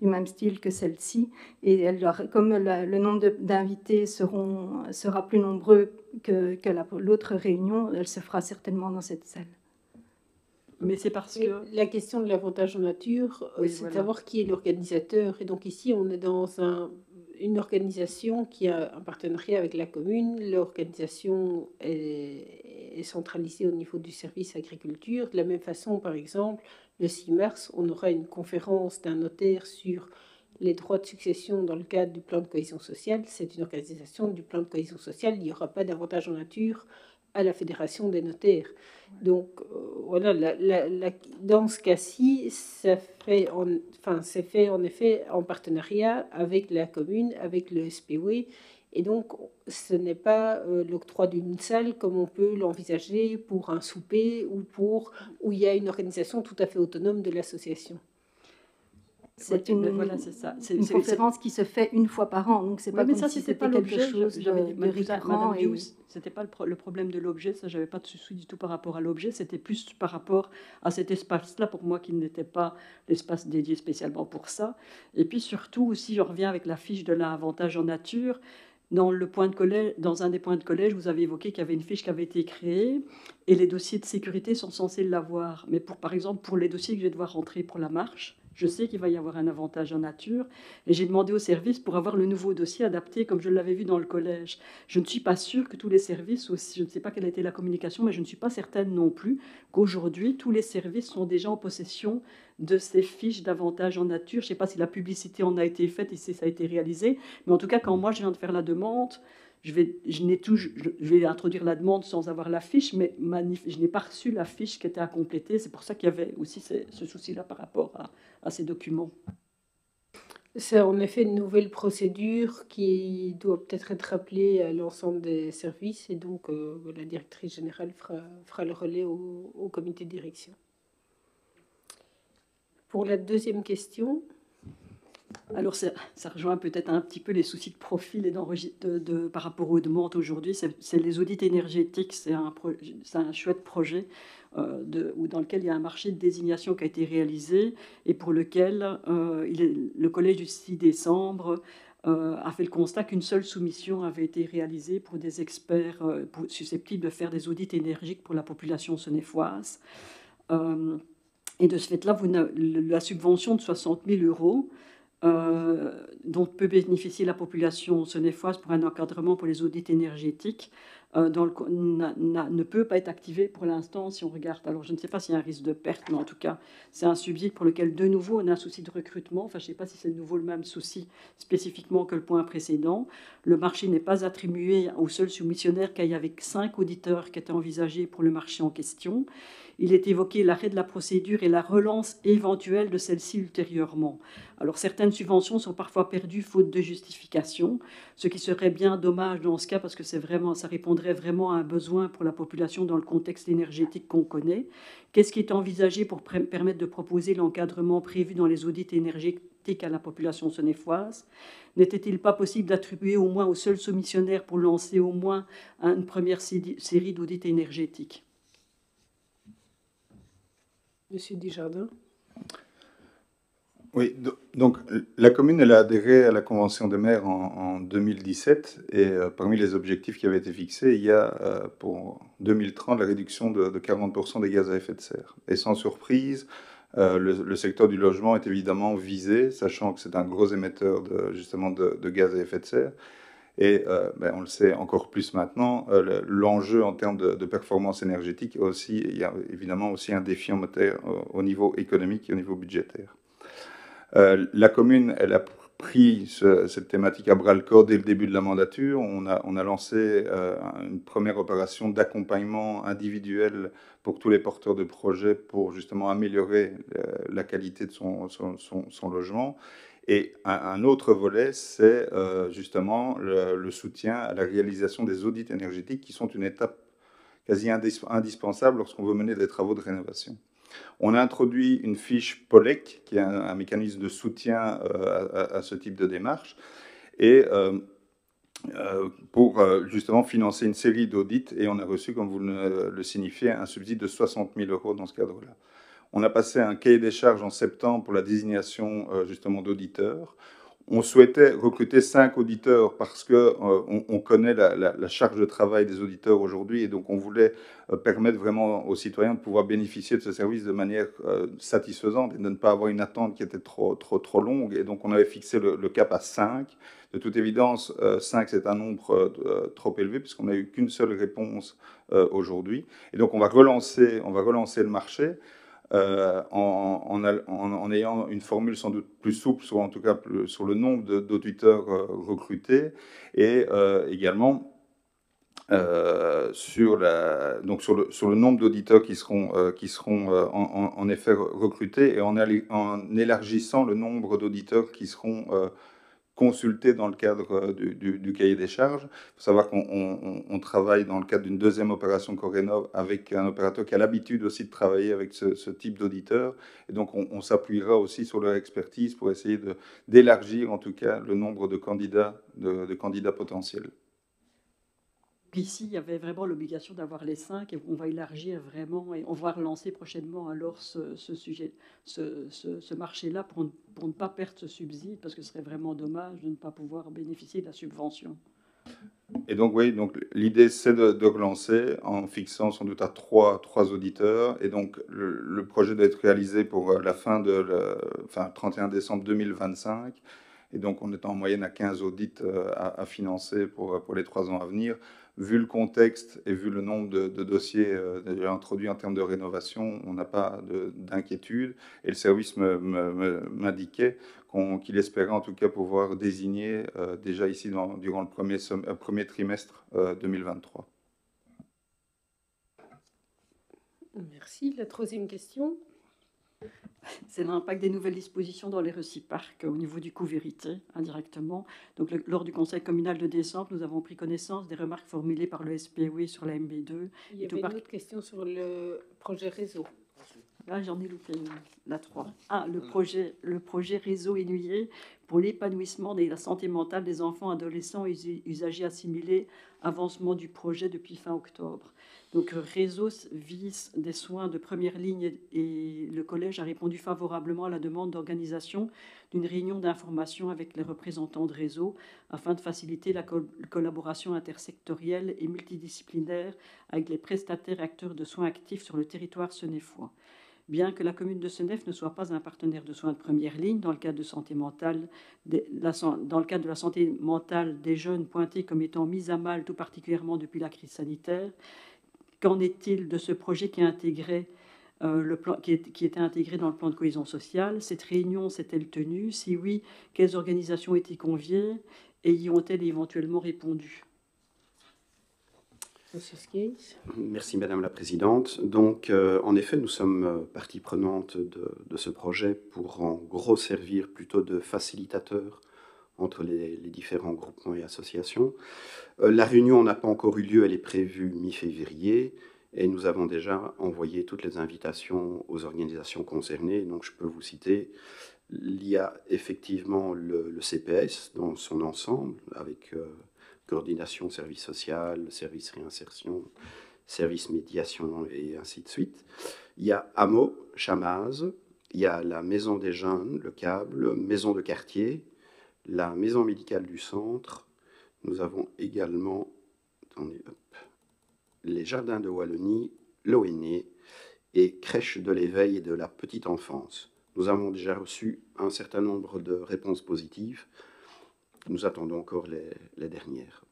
E: du même style que celle-ci. Et elle, comme le nombre d'invités sera plus nombreux que, que l'autre réunion, elle se fera certainement dans cette salle.
A: Mais c'est parce que... La question de l'avantage en nature, c'est de savoir qui est l'organisateur. Et donc ici, on est dans un, une organisation qui a un partenariat avec la commune. L'organisation est, est, centralisée au niveau du service agriculture. De la même façon, par exemple, le 6 mars, on aura une conférence d'un notaire sur les droits de succession dans le cadre du plan de cohésion sociale. C'est une organisation du plan de cohésion sociale. Il n'y aura pas d'avantage en nature à la fédération des notaires. Donc euh, voilà, dans ce cas-ci, ça fait enfin, c'est fait en effet en partenariat avec la commune, avec le SPW et donc, ce n'est pas euh, l'octroi d'une salle comme on peut l'envisager pour un souper ou pour où il y a une organisation tout à fait autonome de l'association.
E: C'est une, voilà, ça. une conférence qui se fait une fois par an, donc c'est pas mais comme ça, si c'était pas quelque chose de, de
B: C'était pas le, le, problème de l'objet, ça j'avais pas de souci du tout par rapport à l'objet, c'était plus par rapport à cet espace-là pour moi qui n'était pas l'espace dédié spécialement pour ça. Et puis surtout aussi, je reviens avec la fiche de l'avantage en nature. Dans, le point de collège, dans un des points de collège, vous avez évoqué qu'il y avait une fiche qui avait été créée et les dossiers de sécurité sont censés l'avoir. Mais pour, par exemple, pour les dossiers que je vais devoir rentrer pour la marche, je sais qu'il va y avoir un avantage en nature et j'ai demandé au service pour avoir le nouveau dossier adapté comme je l'avais vu dans le collège. Je ne suis pas sûre que tous les services, je ne sais pas quelle a été la communication, mais je ne suis pas certaine non plus qu'aujourd'hui tous les services sont déjà en possession de ces fiches d'avantage en nature. Je ne sais pas si la publicité en a été faite et si ça a été réalisé, mais en tout cas quand moi je viens de faire la demande, je vais, je, tout, je, vais introduire la demande sans avoir la fiche, mais je n'ai pas reçu la fiche qui était à compléter. C'est pour ça qu'il y avait aussi ce, souci-là par rapport à, ces documents.
A: C'est en effet une nouvelle procédure qui doit peut-être être rappelée à l'ensemble des services et donc euh, la directrice générale fera, fera le relais au, au comité de direction. Pour la deuxième question,
B: alors, ça, rejoint peut-être un petit peu les soucis de profil et de, de, par rapport aux demandes aujourd'hui. C'est les audits énergétiques, c'est un, un, chouette projet euh, de, dans lequel il y a un marché de désignation qui a été réalisé et pour lequel euh, le collège du 6 décembre euh, a fait le constat qu'une seule soumission avait été réalisée pour des experts susceptibles de faire des audits énergiques pour la population senéfoise. et de ce fait-là, la subvention de 60 000 euros euh, dont peut bénéficier la population senéfoise pour un encadrement pour les audits énergétiques euh, ne peut pas être activé pour l'instant si on regarde. Alors je ne sais pas s'il y a un risque de perte, mais en tout cas c'est un subside pour lequel de nouveau on a un souci de recrutement. Enfin je ne sais pas si c'est de nouveau le même souci spécifiquement que le point précédent. Le marché n'est pas attribué au seul soumissionnaire car il y avait cinq auditeurs qui étaient envisagés pour le marché en question il est évoqué l'arrêt de la procédure et la relance éventuelle de celle-ci ultérieurement. Alors certaines subventions sont parfois perdues faute de justification, ce qui serait bien dommage dans ce cas parce que c'est vraiment, ça répondrait vraiment à un besoin pour la population dans le contexte énergétique qu'on connaît. Qu'est-ce qui est envisagé pour permettre de proposer l'encadrement prévu dans les audits énergétiques à la population senéfoise N'était-il pas possible d'attribuer au moins au seul soumissionnaire pour lancer au moins une première série d'audits énergétiques?
A: Monsieur Desjardins.
C: Oui, donc la commune elle a adhéré à la Convention des maires en, 2017 et euh, parmi les objectifs qui avaient été fixés, il y a euh, pour 2030 la réduction de, 40% des gaz à effet de serre. Et sans surprise, euh, le, secteur du logement est évidemment visé, sachant que c'est un gros émetteur de, justement de, de, gaz à effet de serre. Et euh, ben, on le sait encore plus maintenant, euh, l'enjeu en termes de, performance énergétique, aussi, il y a évidemment aussi un défi en matière, au, niveau économique et au niveau budgétaire. Euh, la commune, elle a pris cette thématique à bras le corps dès le début de la mandature. On a, lancé une première opération d'accompagnement individuel pour tous les porteurs de projets pour justement améliorer la qualité de son logement. Et un, autre volet, c'est euh, justement le, soutien à la réalisation des audits énergétiques qui sont une étape quasi indispensable lorsqu'on veut mener des travaux de rénovation. On a introduit une fiche POLEC, qui est un, mécanisme de soutien euh, à, ce type de démarche, et euh, pour justement financer une série d'audits, et on a reçu, comme vous le, le signifiez, un subside de 60 000 euros dans ce cadre-là. On a passé un cahier des charges en septembre pour la désignation euh, justement d'auditeurs. On souhaitait recruter cinq auditeurs parce que euh, on, connaît la, charge de travail des auditeurs aujourd'hui et donc on voulait euh, permettre vraiment aux citoyens de pouvoir bénéficier de ce service de manière satisfaisante et de ne pas avoir une attente qui était trop trop trop longue. Et donc on avait fixé le, cap à cinq. De toute évidence, 5 c'est un nombre trop élevé puisqu'on n'a eu qu'une seule réponse aujourd'hui. Et donc on va relancer on va relancer le marché. Euh, en, ayant une formule sans doute plus souple, soit en tout cas sur le nombre d'auditeurs euh, recrutés, et euh, également sur, la, donc sur, le, nombre d'auditeurs qui seront, qui seront en, effet recrutés, et en élargissant le nombre d'auditeurs qui seront consulter dans le cadre euh, du, cahier des charges. Il faut savoir qu'on travaille dans le cadre d'une deuxième opération Corénov avec un opérateur qui a l'habitude aussi de travailler avec ce, type d'auditeur. Et donc, on, s'appuiera aussi sur leur expertise pour essayer d'élargir, en tout cas, le nombre de candidats, de candidats potentiels
B: ici, il y avait vraiment l'obligation d'avoir les cinq et on va élargir vraiment et on va relancer prochainement alors ce, sujet, ce, marché-là pour, ne pas perdre ce subside parce que ce serait vraiment dommage de ne pas pouvoir bénéficier de la subvention.
C: Et donc, oui, donc l'idée, c'est de, relancer en fixant sans doute à trois, auditeurs. Et donc, le, projet doit être réalisé pour la fin de, le, enfin, 31 décembre 2025. Et donc, on est en moyenne à 15 audits à, à, financer pour les trois ans à venir. Vu le contexte et vu le nombre de, dossiers introduits en termes de rénovation, on n'a pas d'inquiétude. Et le service m'indiquait qu'il espérait en tout cas pouvoir désigner déjà ici durant le premier, premier trimestre 2023.
A: Merci. La troisième question (laughs)
B: c'est l'impact des nouvelles dispositions dans les réciparcs au niveau du coût vérité, indirectement. Donc, lors du conseil communal de décembre, nous avons pris connaissance des remarques formulées par le SPOE sur la MB2.
A: Il y avait une autre question sur le projet réseau.
B: Là, j'en ai loupé la 3. Ah, le projet, le projet réseau énuyé pour l'épanouissement de la santé mentale des enfants, adolescents et usagers assimilés, avancement du projet depuis fin octobre. Donc, réseau vise des soins de première ligne et le collège a répondu favorablement à la demande d'organisation d'une réunion d'information avec les représentants de réseau afin de faciliter la collaboration intersectorielle et multidisciplinaire avec les prestataires et acteurs de soins actifs sur le territoire senefois. Bien que la commune de Senef ne soit pas un partenaire de soins de première ligne dans le cadre de santé mentale, dans le cadre de la santé mentale des jeunes pointés comme étant mis à mal tout particulièrement depuis la crise sanitaire, qu'en est-il de ce projet qui, intégré, euh, le plan, qui, était intégré dans le plan de cohésion sociale? Cette réunion s'est-elle tenue? Si oui, quelles organisations étaient conviées? Et y ont-elles éventuellement répondu?
D: Merci Madame la Présidente. Donc, euh, en effet, nous sommes euh, partie prenante de, ce projet pour en gros servir plutôt de facilitateur entre les, différents groupements et associations. Euh, la réunion n'a pas encore eu lieu, elle est prévue mi-février et nous avons déjà envoyé toutes les invitations aux organisations concernées. Donc, je peux vous citer il y a effectivement le, CPS dans son ensemble, avec coordination service social, service réinsertion, service médiation et ainsi de suite. Il y a Hameau, Chamaz, il y a la maison des jeunes, le câble, maison de quartier, la maison médicale du centre. Nous avons également les jardins de Wallonie, l'ONE et crèche de l'éveil et de la petite enfance. Nous avons déjà reçu un certain nombre de réponses positives. Nous attendons encore les, dernières.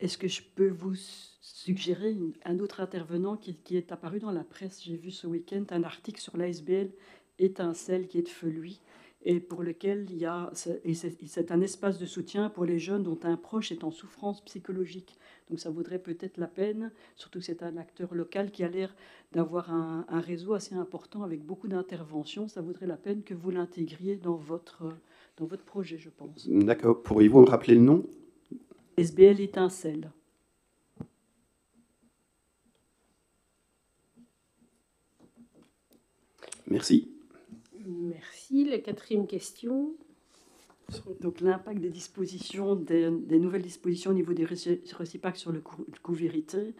B: Est-ce que je peux vous suggérer un autre intervenant qui, est apparu dans la presse? J'ai vu ce week-end un article sur l'ASBL Étincelle qui est de Feluy et pour lequel il y a, c'est un espace de soutien pour les jeunes dont un proche est en souffrance psychologique. Donc ça vaudrait peut-être la peine, surtout que c'est un acteur local qui a l'air d'avoir un, un, réseau assez important avec beaucoup d'interventions, ça vaudrait la peine que vous l'intégriez dans votre dans votre projet, je pense.
D: D'accord. Pourriez-vous me rappeler le nom?
B: SBL Étincelle.
D: Merci.
A: Merci. La quatrième question.
B: Donc l'impact des dispositions, des, nouvelles dispositions au niveau des réciproques sur le coût vérité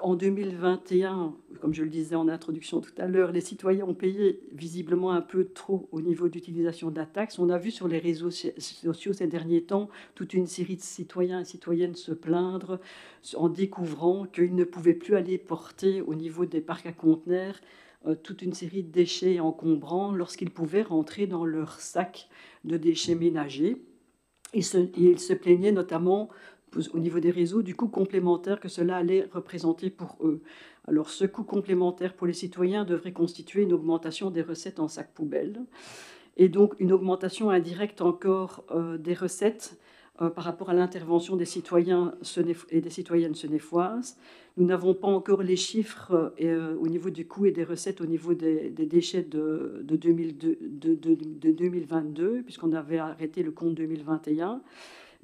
B: en 2021, comme je le disais en introduction tout à l'heure, les citoyens ont payé visiblement un peu trop au niveau d'utilisation de la taxe. On a vu sur les réseaux sociaux ces derniers temps toute une série de citoyens et citoyennes se plaindre en découvrant qu'ils ne pouvaient plus aller porter au niveau des parcs à conteneurs toute une série de déchets encombrants lorsqu'ils pouvaient rentrer dans leur sac de déchets ménagers. Ils ils se plaignaient notamment au niveau des réseaux du coût complémentaire que cela allait représenter pour eux. Alors ce coût complémentaire pour les citoyens devrait constituer une augmentation des recettes en sac poubelle et donc une augmentation indirecte encore euh, des recettes euh, par rapport à l'intervention des citoyens et des citoyennes senefoises. Nous n'avons pas encore les chiffres euh, au niveau du coût et des recettes au niveau des, déchets de, de, de 2022, puisqu'on avait arrêté le compte 2021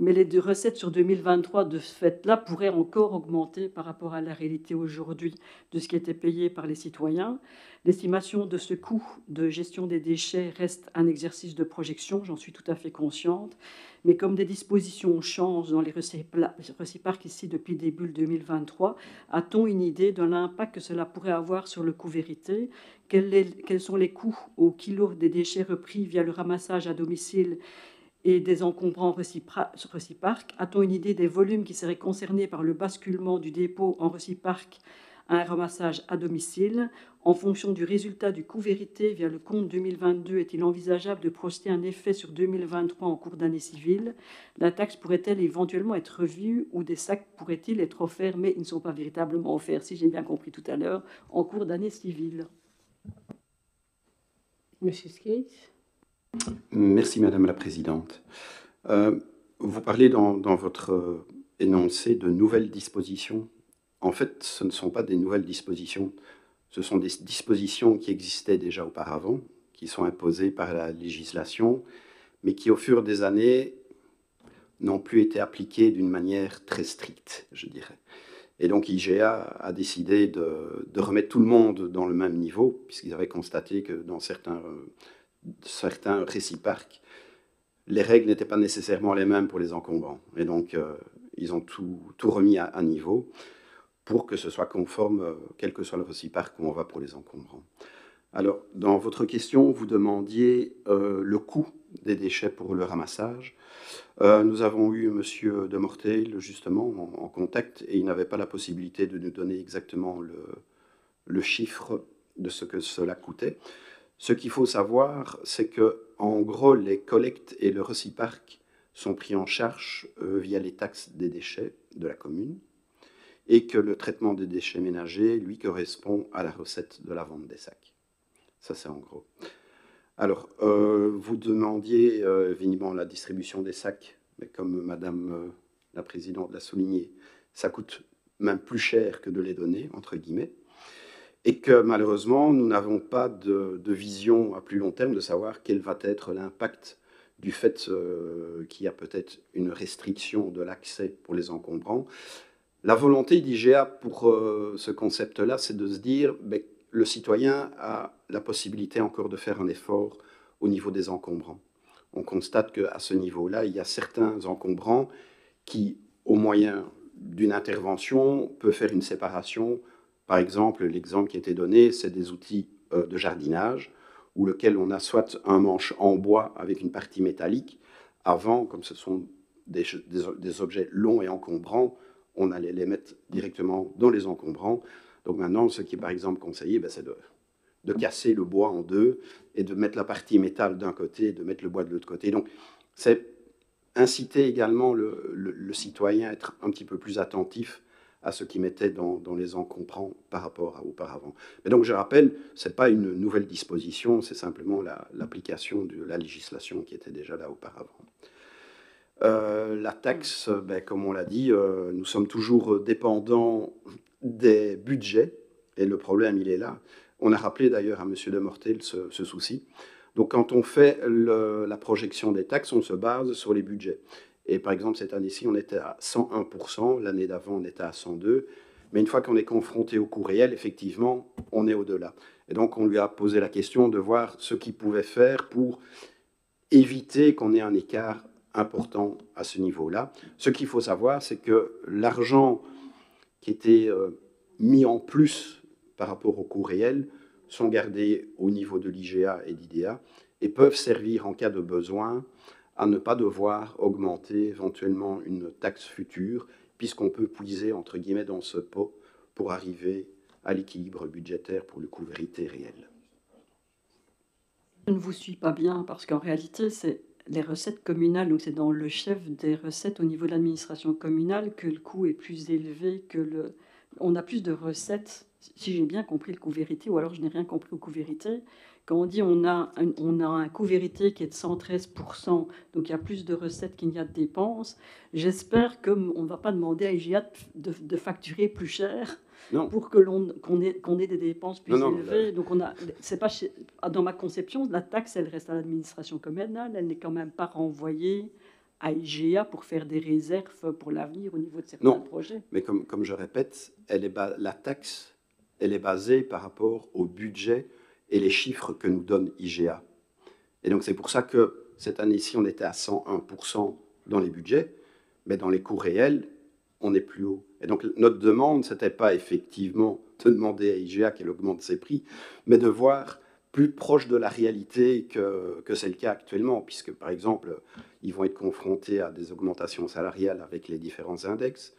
B: mais les recettes sur 2023 de ce fait-là pourraient encore augmenter par rapport à la réalité aujourd'hui de ce qui était payé par les citoyens. L'estimation de ce coût de gestion des déchets reste un exercice de projection, j'en suis tout à fait consciente, mais comme des dispositions changent dans les réciparques ici depuis début 2023, a-t-on une idée de l'impact que cela pourrait avoir sur le coût vérité? Quels, sont les coûts au kilo des déchets repris via le ramassage à domicile et des encombrants réciparques A-t-on une idée des volumes qui seraient concernés par le basculement du dépôt en réciparque un ramassage à domicile? En fonction du résultat du coût vérité via le compte 2022, est-il envisageable de projeter un effet sur 2023 en cours d'année civile? La taxe pourrait-elle éventuellement être revue ou des sacs pourraient-ils être offerts, mais ils ne sont pas véritablement offerts, si j'ai bien compris tout à l'heure, en cours d'année civile?
A: Monsieur Skates
D: Merci Madame la Présidente. Euh, vous parlez dans, dans votre énoncé de nouvelles dispositions. En fait, ce ne sont pas des nouvelles dispositions, ce sont des dispositions qui existaient déjà auparavant, qui sont imposées par la législation, mais qui au fur des années n'ont plus été appliquées d'une manière très stricte, je dirais. Et donc IGA a décidé de, remettre tout le monde dans le même niveau, puisqu'ils avaient constaté que dans certains, certains réciparques, les règles n'étaient pas nécessairement les mêmes pour les encombrants. Et donc, euh, ils ont tout, tout remis à, à niveau pour que ce soit conforme, euh, quel que soit le réciparque où on va pour les encombrants. Alors, dans votre question, vous demandiez euh, le coût des déchets pour le ramassage. Euh, nous avons eu M. de Mortel, justement, en, contact, et il n'avait pas la possibilité de nous donner exactement le, chiffre de ce que cela coûtait. Ce qu'il faut savoir, c'est que, en gros, les collectes et le réciparque sont pris en charge via les taxes des déchets de la commune et que le traitement des déchets ménagers, lui, correspond à la recette de la vente des sacs. Ça, c'est en gros. Alors, euh, vous demandiez euh, évidemment la distribution des sacs, mais comme Madame euh, la Présidente l'a souligné, ça coûte même plus cher que de les donner, entre guillemets, et que malheureusement, nous n'avons pas de, vision à plus long terme de savoir quel va être l'impact du fait qu'il y a peut-être une restriction de l'accès pour les encombrants. La volonté d'IGA pour euh, ce concept-là, c'est de se dire ben, le citoyen a la possibilité encore de faire un effort au niveau des encombrants. On constate qu'à ce niveau-là, il y a certains encombrants qui, au moyen d'une intervention, peuvent faire une séparation. Par exemple, l'exemple qui été donné, c'est des outils euh, de jardinage, où lequel on a soit un manche en bois avec une partie métallique. Avant, comme ce sont des objets longs et encombrants, on allait les mettre directement dans les encombrants. Donc maintenant, ce qui est par exemple conseillé, ben, c'est de, casser le bois en deux et de mettre la partie métal d'un côté et de mettre le bois de l'autre côté. Donc c'est inciter également le, citoyen à être un petit peu plus attentif à ce qui mettait dans, dans, les encombrants par rapport à auparavant. Mais donc je rappelle, ce n'est pas une nouvelle disposition, c'est simplement l'application de la législation qui était déjà là auparavant. Euh, la taxe, ben, comme on l'a dit, euh, nous sommes toujours dépendants des budgets, et le problème, il est là. On a rappelé d'ailleurs à M. de Mortel ce, souci. Donc quand on fait la projection des taxes, on se base sur les budgets. Et par exemple, cette année-ci, on était à 101%, l'année d'avant, on était à 102%, mais une fois qu'on est confronté au coût réel, effectivement, on est au-delà. Et donc on lui a posé la question de voir ce qu'il pouvait faire pour éviter qu'on ait un écart important à ce niveau-là. Ce qu'il faut savoir, c'est que l'argent qui était euh, mis en plus par rapport au coût réel sont gardés au niveau de l'IGA et d'IDEA et peuvent servir en cas de besoin à ne pas devoir augmenter éventuellement une taxe future, puisqu'on peut puiser entre guillemets dans ce pot pour arriver à l'équilibre budgétaire pour le coût vérité réel.
B: Je ne vous suis pas bien parce qu'en réalité, c'est les recettes communales, donc c'est dans le chef des recettes au niveau de l'administration communale que le coût est plus élevé que le. On a plus de recettes, si j'ai bien compris le coût vérité, ou alors je n'ai rien compris au coût vérité. Quand on dit on a un, on a un coût vérité qui est de 113%, donc il y a plus de recettes qu'il n'y a de dépenses, j'espère qu'on ne va pas demander à IGA de, de facturer plus cher pour que l'on qu'on ait, ait des dépenses plus élevées. Donc on a, c'est pas dans ma conception, la taxe elle reste à l'administration communale, elle n'est quand même pas renvoyée à IGA pour faire des réserves pour l'avenir au niveau de certains non, projets.
D: Mais comme, comme je répète, elle est la taxe, elle est basée par rapport au budget et les chiffres que nous donne IGA. Et donc c'est pour ça que cette année-ci, on était à 101% dans les budgets, mais dans les coûts réels, on est plus haut. Et donc notre demande, ce n'était pas effectivement de demander à IGA qu'elle augmente ses prix, mais de voir plus proche de la réalité que, que c'est le cas actuellement, puisque par exemple, ils vont être confrontés à des augmentations salariales avec les différents index,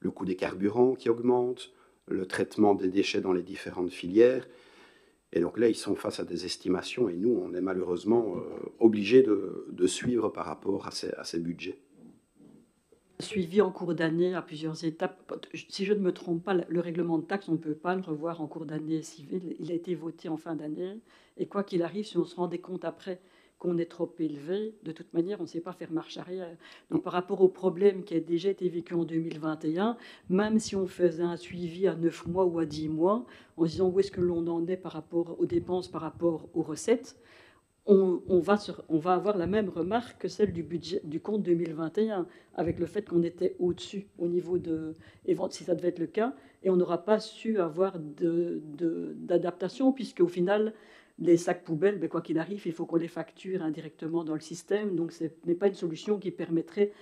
D: le coût des carburants qui augmente, le traitement des déchets dans les différentes filières. Et donc là, ils sont face à des estimations et nous, on est malheureusement obligés de, suivre par rapport à ces, à ces budgets
B: suivi en cours d'année à plusieurs étapes. Si je ne me trompe pas, le règlement de taxe, on ne peut pas le revoir en cours d'année civile. Il a été voté en fin d'année. Et quoi qu'il arrive, si on se rendait compte après qu'on est trop élevé, de toute manière, on ne sait pas faire marche arrière. Donc par rapport au problème qui a déjà été vécu en 2021, même si on faisait un suivi à 9 mois ou à 10 mois, en disant où est-ce que l'on en est par rapport aux dépenses, par rapport aux recettes, on, va on, va avoir la même remarque que celle du, budget, du compte 2021, avec le fait qu'on était au-dessus au niveau de, si ça devait être le cas, et on n'aura pas su avoir d'adaptation, puisque au final, les sacs poubelles, ben, quoi qu'il arrive, il faut qu'on les facture indirectement dans le système, donc ce n'est pas une solution qui permettrait,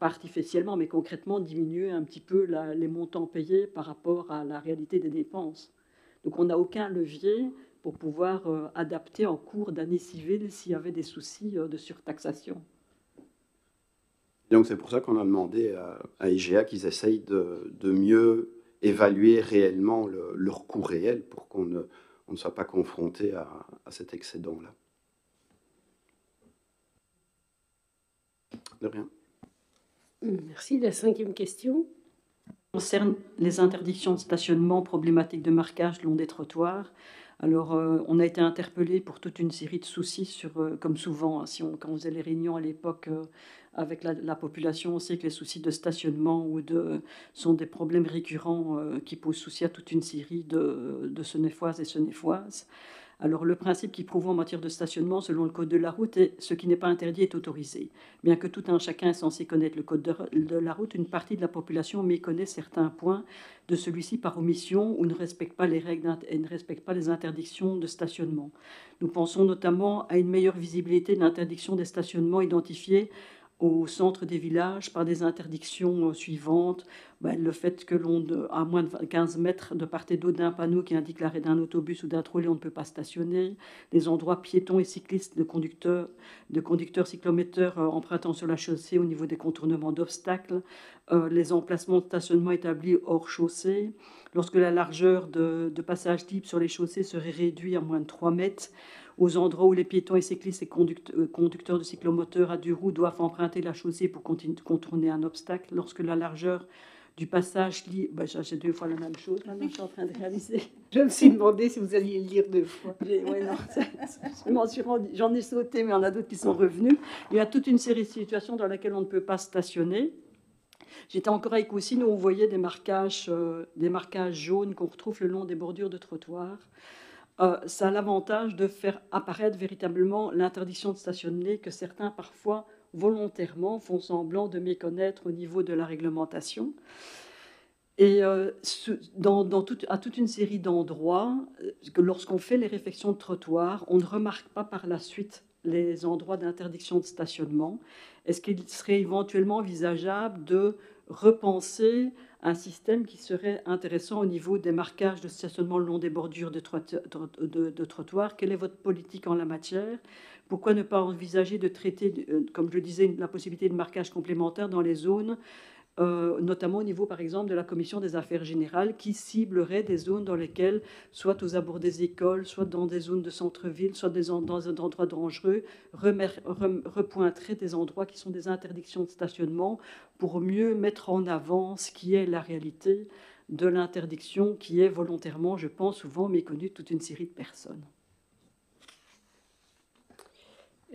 B: artificiellement, mais concrètement, diminuer un petit peu les montants payés par rapport à la réalité des dépenses. Donc on n'a aucun levier pour pouvoir euh, adapter en cours d'année civile s'il y avait des soucis euh, de surtaxation.
D: Donc c'est pour ça qu'on a demandé à, IGA qu'ils essayent de, mieux évaluer réellement leur coût réel pour qu'on ne, ne, soit pas confronté à, à cet excédent-là. De rien.
A: Merci. La cinquième question
B: concerne les interdictions de stationnement problématiques de marquage le long des trottoirs. Alors, euh, on a été interpellé pour toute une série de soucis, sur, euh, comme souvent, hein, quand on faisait les réunions à l'époque euh, avec la, population, on sait que les soucis de stationnement sont des problèmes récurrents qui posent souci à toute une série de, de Senefoises et Senefoises. Alors le principe qui prouve en matière de stationnement selon le code de la route est ce qui n'est pas interdit est autorisé. Bien que tout un chacun est censé connaître le code de, la route, une partie de la population méconnaît certains points de celui-ci par omission ou ne respecte pas les règles et ne respecte pas les interdictions de stationnement. Nous pensons notamment à une meilleure visibilité de l'interdiction des stationnements identifiés au centre des villages par des interdictions euh, suivantes. Ben, le fait que l'on, à moins de 15 mètres de part et d'autre d'un panneau qui indique l'arrêt d'un autobus ou d'un trolley, on ne peut pas stationner. Les endroits piétons et cyclistes de conducteurs, de conducteurs cyclomoteurs euh, empruntant sur la chaussée au niveau des contournements d'obstacles. Euh, les emplacements de stationnement établis hors chaussée. Lorsque la largeur de, de passage libre sur les chaussées serait réduite à moins de 3 mètres aux endroits où les piétons et cyclistes et euh, conducteurs de cyclomoteurs à deux roues doivent emprunter la chaussée pour contourner un obstacle, lorsque la largeur du passage lit. Ben, J'ai deux fois la même chose, maintenant je suis en train de réaliser. (laughs)
A: Je me suis demandé si vous alliez le lire deux fois.
B: J'en ai sauté, mais il y en a d'autres qui sont revenus. Il y a toute une série de situations dans lesquelles on ne peut pas stationner. J'étais encore avec aussi, nous on voyait des marquages, euh, des marquages jaunes qu'on retrouve le long des bordures de trottoirs. Euh, ça a l'avantage de faire apparaître véritablement l'interdiction de stationner que certains parfois volontairement font semblant de méconnaître au niveau de la réglementation. Et euh, dans, à toute une série d'endroits, euh, lorsqu'on fait les réflexions de trottoir, on ne remarque pas par la suite les endroits d'interdiction de stationnement. Est-ce qu'il serait éventuellement envisageable de repenser un système qui serait intéressant au niveau des marquages de stationnement le long des bordures de, trottoirs. Quelle est votre politique en la matière? Pourquoi ne pas envisager de traiter, euh, comme je le disais, la possibilité de marquage complémentaire dans les zones euh, notamment au niveau, par exemple, de la commission des affaires générales, qui ciblerait des zones dans lesquelles, soit aux abords des écoles, soit dans des zones de centre-ville, soit dans des endroits dangereux, repointerait des endroits qui sont des interdictions de stationnement pour mieux mettre en avant ce qui est la réalité de l'interdiction qui est volontairement, je pense, souvent méconnue de toute une série de personnes.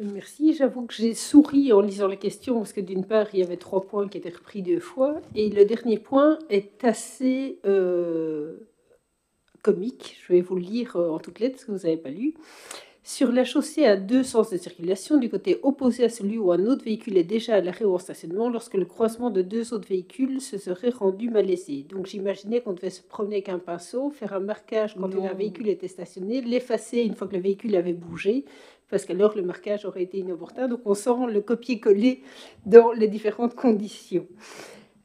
A: Merci. J'avoue que j'ai souri en lisant la question parce que d'une part, il y avait trois points qui étaient repris deux fois et le dernier point est assez euh, comique. Je vais vous le lire euh, en toutes lettres parce que vous n'avez pas lu. Sur la chaussée à deux sens de circulation, du côté opposé à celui où un autre véhicule est déjà à l'arrêt ou en stationnement, lorsque le croisement de deux autres véhicules se serait rendu malaisé. Donc j'imaginais qu'on devait se promener avec un pinceau, faire un marquage quand un véhicule était stationné, l'effacer une fois que le véhicule avait bougé, parce qu'alors le marquage aurait été inopportun. Donc on sent le copier-coller dans les différentes conditions.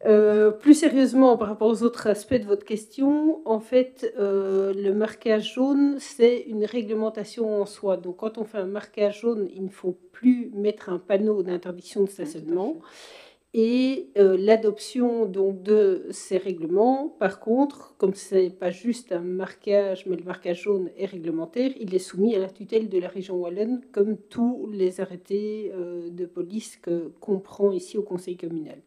A: Euh, plus sérieusement, par rapport aux autres aspects de votre question, en fait, euh, le marquage jaune, c'est une réglementation en soi. Donc, quand on fait un marquage jaune, il ne faut plus mettre un panneau d'interdiction de stationnement. Et euh, l'adoption donc de ces règlements, par contre, comme ce n'est pas juste un marquage, mais le marquage jaune est réglementaire, il est soumis à la tutelle de la région wallonne, comme tous les arrêtés euh, de police que comprend ici au Conseil communal.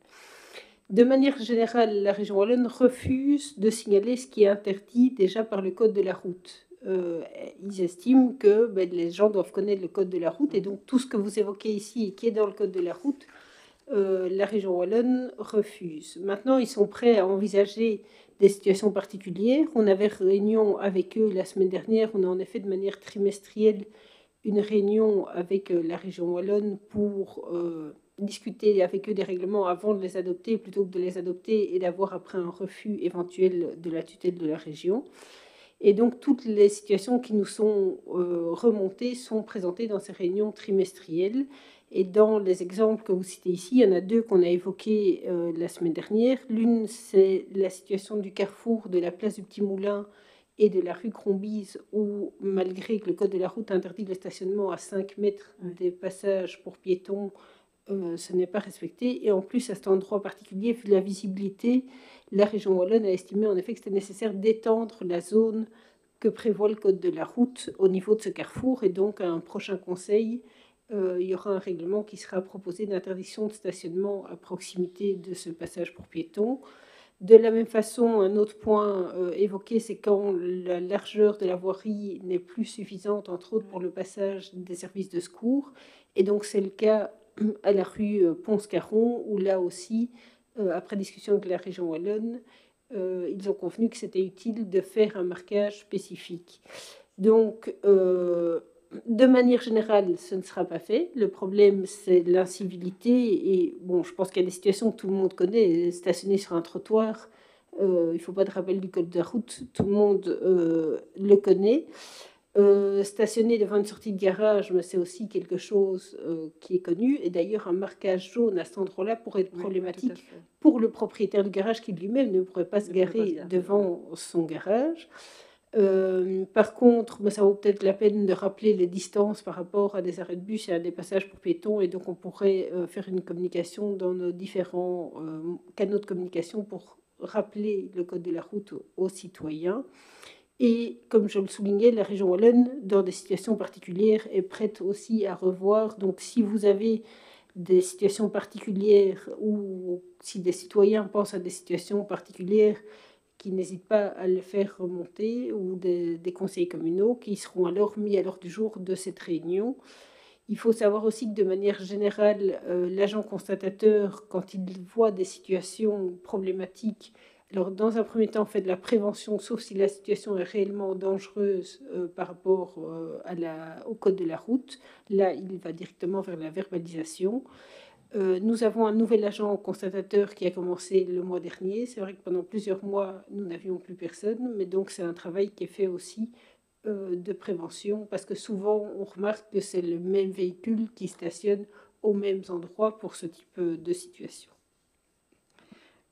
A: De manière générale, la région wallonne refuse de signaler ce qui est interdit déjà par le code de la route. Euh, ils estiment que ben, les gens doivent connaître le code de la route et donc tout ce que vous évoquez ici et qui est dans le code de la route euh, la région wallonne refuse. Maintenant, ils sont prêts à envisager des situations particulières. On avait réunion avec eux la semaine dernière. On a en effet de manière trimestrielle une réunion avec euh, la région wallonne pour euh, discuter avec eux des règlements avant de les adopter plutôt que de les adopter et d'avoir après un refus éventuel de la tutelle de la région. Et donc toutes les situations qui nous sont remontées sont présentées dans ces réunions trimestrielles. Et dans les exemples que vous citez ici, il y en a deux qu'on a évoqués euh, la semaine dernière. L'une, c'est la situation du carrefour de la place du Petit Moulin et de la rue Crombise, où malgré que le code de la route interdit le stationnement à 5 mètres des passages pour piétons, euh, ce n'est pas respecté. Et en plus, à cet endroit particulier, vu la visibilité, la région Wallonne a estimé en effet que c'était nécessaire d'étendre la zone que prévoit le code de la route au niveau de ce carrefour. Et donc, un prochain conseil euh, il y aura un règlement qui sera proposé d'interdiction de stationnement à proximité de ce passage pour piétons. De la même façon, un autre point euh, évoqué, c'est quand la largeur de la voirie n'est plus suffisante, entre autres pour le passage des services de secours. Et donc c'est le cas à la rue euh, Ponce-Caron, où là aussi, après discussion avec la région Wallonne, ils ont convenu que c'était utile de faire un marquage spécifique. Donc, de manière générale, ce ne sera pas fait. Le problème, c'est l'incivilité. Et bon, je pense qu'il y a des situations que tout le monde connaît. Stationner sur un trottoir, euh, il ne faut pas de rappel du code de la route, tout le monde euh, le connaît. Euh, stationner devant une sortie de garage, c'est aussi quelque chose qui est connu. Et d'ailleurs, un marquage jaune à cet endroit-là pourrait être problématique pour le propriétaire du garage qui lui-même ne pourrait pas se garer devant son garage. Euh, par contre, bah, ça vaut peut-être la peine de rappeler les distances par rapport à des arrêts de bus et à des passages pour piétons. Et donc, on pourrait euh, faire une communication dans nos différents euh, canaux de communication pour rappeler le code de la route aux, citoyens. Et comme je le soulignais, la région Wallonne, dans des situations particulières, est prête aussi à revoir. Donc, si vous avez des situations particulières ou si des citoyens pensent à des situations particulières, qui n'hésitent pas à le faire remonter, ou des, conseils communaux qui seront alors mis à l'ordre du jour de cette réunion. Il faut savoir aussi que de manière générale, euh, l'agent constatateur, quand il voit des situations problématiques, alors dans un premier temps, fait de la prévention, sauf si la situation est réellement dangereuse euh, par rapport euh, à la, au code de la route. Là, il va directement vers la verbalisation. Euh, nous avons un nouvel agent constatateur qui a commencé le mois dernier. C'est vrai que pendant plusieurs mois, nous n'avions plus personne, mais donc c'est un travail qui est fait aussi euh, de prévention, parce que souvent on remarque que c'est le même véhicule qui stationne aux mêmes endroits pour ce type de situation.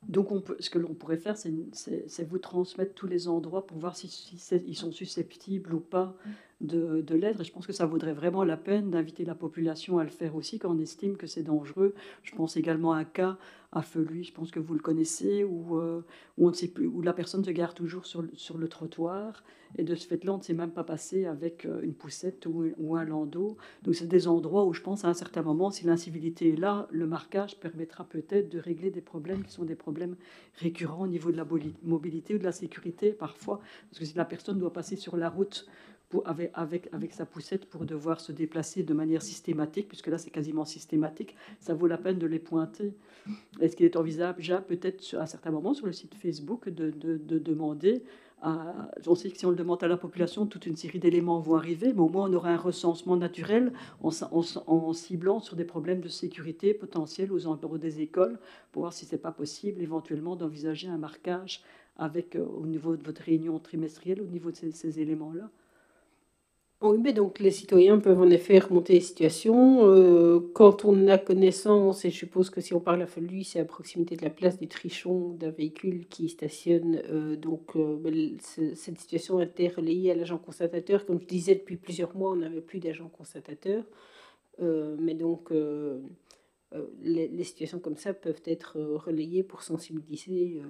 B: Donc, ce que l'on pourrait faire, c'est vous transmettre tous les endroits pour voir si, si ils sont susceptibles ou pas de, de l'être. Et je pense que ça vaudrait vraiment la peine d'inviter la population à le faire aussi quand on estime que c'est dangereux. Je pense également à un cas à Feluy, je pense que vous le connaissez, où, euh, où, on ne sait plus, où la personne se gare toujours sur, sur le trottoir. Et de ce fait-là, on ne s'est même pas passé avec euh, une poussette ou, ou un landau. Donc, c'est des endroits où je pense à un certain moment, si l'incivilité est là, le marquage permettra peut-être de régler des problèmes qui sont des problèmes récurrents au niveau de la mobilité ou de la sécurité parfois. Parce que si la personne doit passer sur la route avec, sa poussette pour devoir se déplacer de manière systématique, puisque là c'est quasiment systématique, ça vaut la peine de les pointer. Est-ce qu'il est envisageable peut-être à un certain moment sur le site Facebook de, de, demander on sait que si on le demande à la population, toute une série d'éléments vont arriver, mais au moins on aura un recensement naturel en, ciblant sur des problèmes de sécurité potentiels aux alentours des écoles, pour voir si c'est pas possible éventuellement d'envisager un marquage avec, euh, au niveau de votre réunion trimestrielle, au niveau de ces éléments-là.
A: Oui, mais donc les citoyens peuvent en effet remonter les situations. Euh, quand on a connaissance, et je suppose que si on parle à lui, c'est à proximité de la place du Trichon d'un véhicule qui stationne. Euh, donc euh, ben, cette situation a été relayée à l'agent constatateur. Comme je disais, depuis plusieurs mois, on n'avait plus d'agent constatateur. mais donc les, situations comme ça peuvent être relayées pour sensibiliser.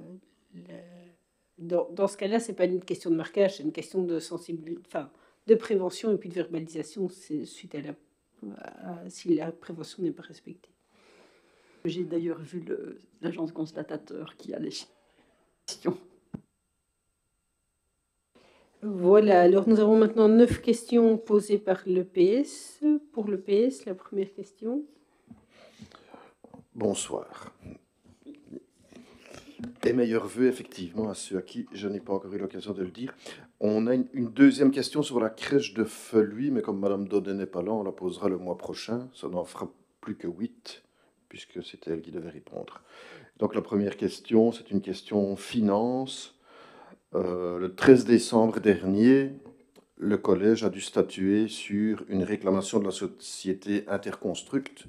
A: dans, ce cas-là, c'est pas une question de marquage, c'est une question de sensibilisation, enfin, de prévention et puis de verbalisation suite à la, si la prévention n'est pas respectée.
B: J'ai d'ailleurs vu l'agence constatateur qui a les questions.
A: Voilà, alors nous avons maintenant neuf questions posées par le PS. Pour le PS, la première question.
F: Bonsoir. Et meilleurs vœux, effectivement, à ceux à qui je n'ai pas encore eu l'occasion de le dire. On a une, deuxième question sur la crèche de Feluy, mais comme Madame Daudet n'est pas là, on la posera le mois prochain. Ça n'en fera plus que huit, puisque c'était elle qui devait répondre. Donc la première question, c'est une question finance. Euh, le 13 décembre dernier, le collège a dû statuer sur une réclamation de la société Interconstruct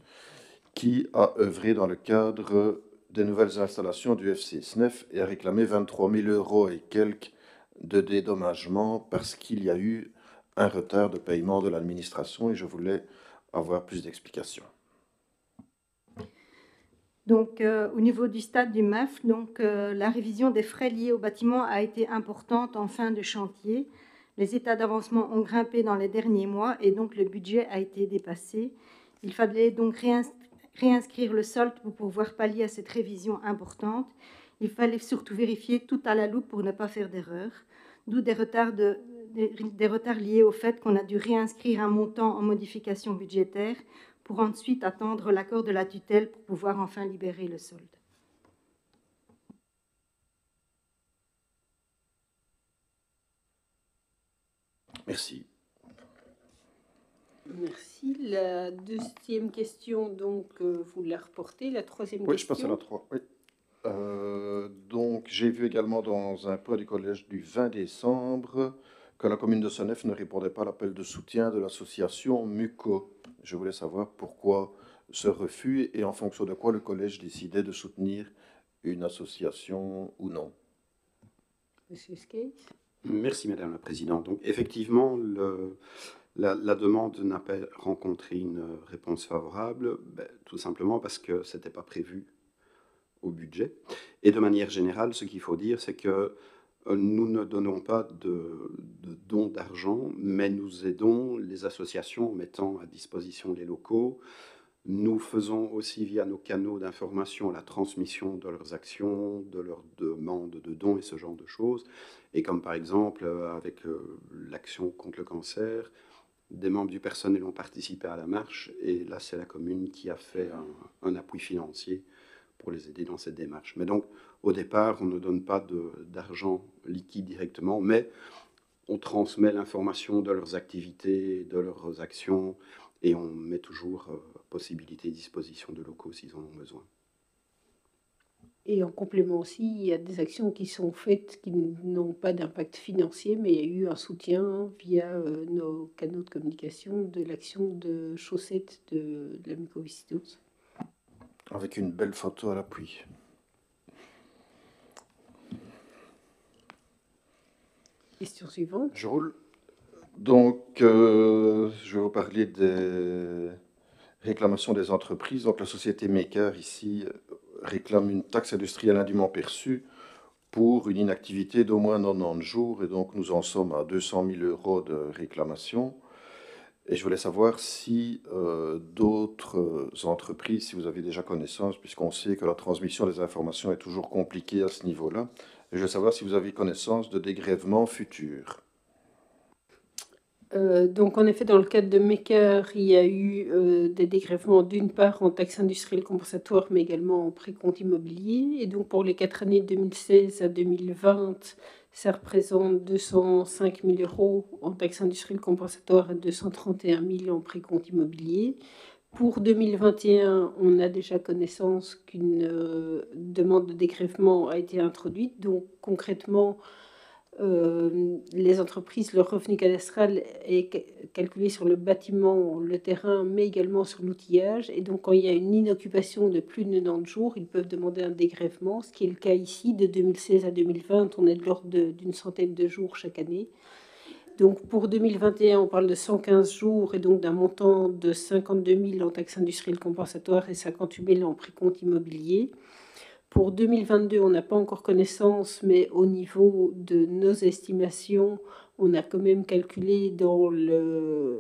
F: qui a œuvré dans le cadre des nouvelles installations du FC SNEF et a réclamé 23 000 euros et quelques de dédommagement parce qu'il y a eu un retard de paiement de l'administration et je voulais avoir plus d'explications.
E: Donc, euh, au niveau du stade du MAF, donc, euh, la révision des frais liés au bâtiment a été importante en fin de chantier. Les états d'avancement ont grimpé dans les derniers mois et donc le budget a été dépassé. Il fallait donc réinscrire le solde pour pouvoir pallier à cette révision importante. Il fallait surtout vérifier tout à la loupe pour ne pas faire d'erreur, d'où des retards, des retards liés au fait qu'on a dû réinscrire un montant en modification budgétaire pour ensuite attendre l'accord de la tutelle pour pouvoir enfin libérer le solde.
F: Merci.
A: Merci. La deuxième question, donc, euh, vous la reportez. La troisième
F: question.
A: Oui,
F: je passe à la trois. Euh, donc, j'ai vu également dans un point du collège du 20 décembre que la commune de Senef ne répondait pas à l'appel de soutien de l'association MUCO. Je voulais savoir pourquoi ce refus et en fonction de quoi le collège décidait de soutenir une association ou non.
A: Monsieur Skate
D: Merci Madame la Présidente. Donc effectivement, la, demande n'a pas rencontré une réponse favorable, ben, tout simplement parce que ce n'était pas prévu au budget. Et de manière générale, ce qu'il faut dire, c'est que euh, nous ne donnons pas de, dons d'argent, mais nous aidons les associations en mettant à disposition les locaux. Nous faisons aussi via nos canaux d'information la transmission de leurs actions, de leurs demandes de dons et ce genre de choses. Et comme par exemple euh, avec euh, l'action contre le cancer, des membres du personnel ont participé à la marche et là c'est la commune qui a fait un appui financier pour les aider dans cette démarche. Mais donc, au départ, on ne donne pas d'argent liquide directement, mais on transmet l'information de leurs activités, de leurs actions, et on met toujours euh, possibilité disposition de locaux s'ils en ont besoin.
A: Et en complément aussi, il y a des actions qui sont faites qui n'ont pas d'impact financier, mais il y a eu un soutien via euh, nos canaux de communication de l'action de chaussettes de, de la mucoviscidose
F: avec une belle photo à l'appui.
A: Question suivante.
F: Je roule. Donc, euh, je vais vous parler des réclamations des entreprises. Donc, la société Maker, ici, réclame une taxe industrielle indûment perçue pour une inactivité d'au moins 90 jours. Et donc, nous en sommes à 200 000 euros de réclamation. Et je voulais savoir si euh, d'autres entreprises, si vous avez déjà connaissance, puisqu'on sait que la transmission des informations est toujours compliquée à ce niveau-là, je voulais savoir si vous avez connaissance de dégrèvements futurs.
A: Euh, donc, en effet, dans le cadre de Maker, il y a eu euh, des dégrèvements d'une part en taxes industrielles compensatoires, mais également en précompte immobilier. Et donc, pour les quatre années 2016 à 2020, ça représente 205 000 euros en taxes industrielles compensatoires et 231 000 en précompte immobilier. Pour 2021, on a déjà connaissance qu'une euh, demande de dégrèvement a été introduite. Donc concrètement, euh, les entreprises, leur revenu cadastral est calculé sur le bâtiment, le terrain, mais également sur l'outillage. Et donc, quand il y a une inoccupation de plus de 90 jours, ils peuvent demander un dégrèvement, ce qui est le cas ici de 2016 à 2020. On est de l'ordre d'une centaine de jours chaque année. Donc pour 2021, on parle de 115 jours et donc d'un montant de 52 000 en taxes industrielles compensatoires et 58 000 en précompte immobilier. Pour 2022, on n'a pas encore connaissance, mais au niveau de nos estimations, on a quand même calculé dans le.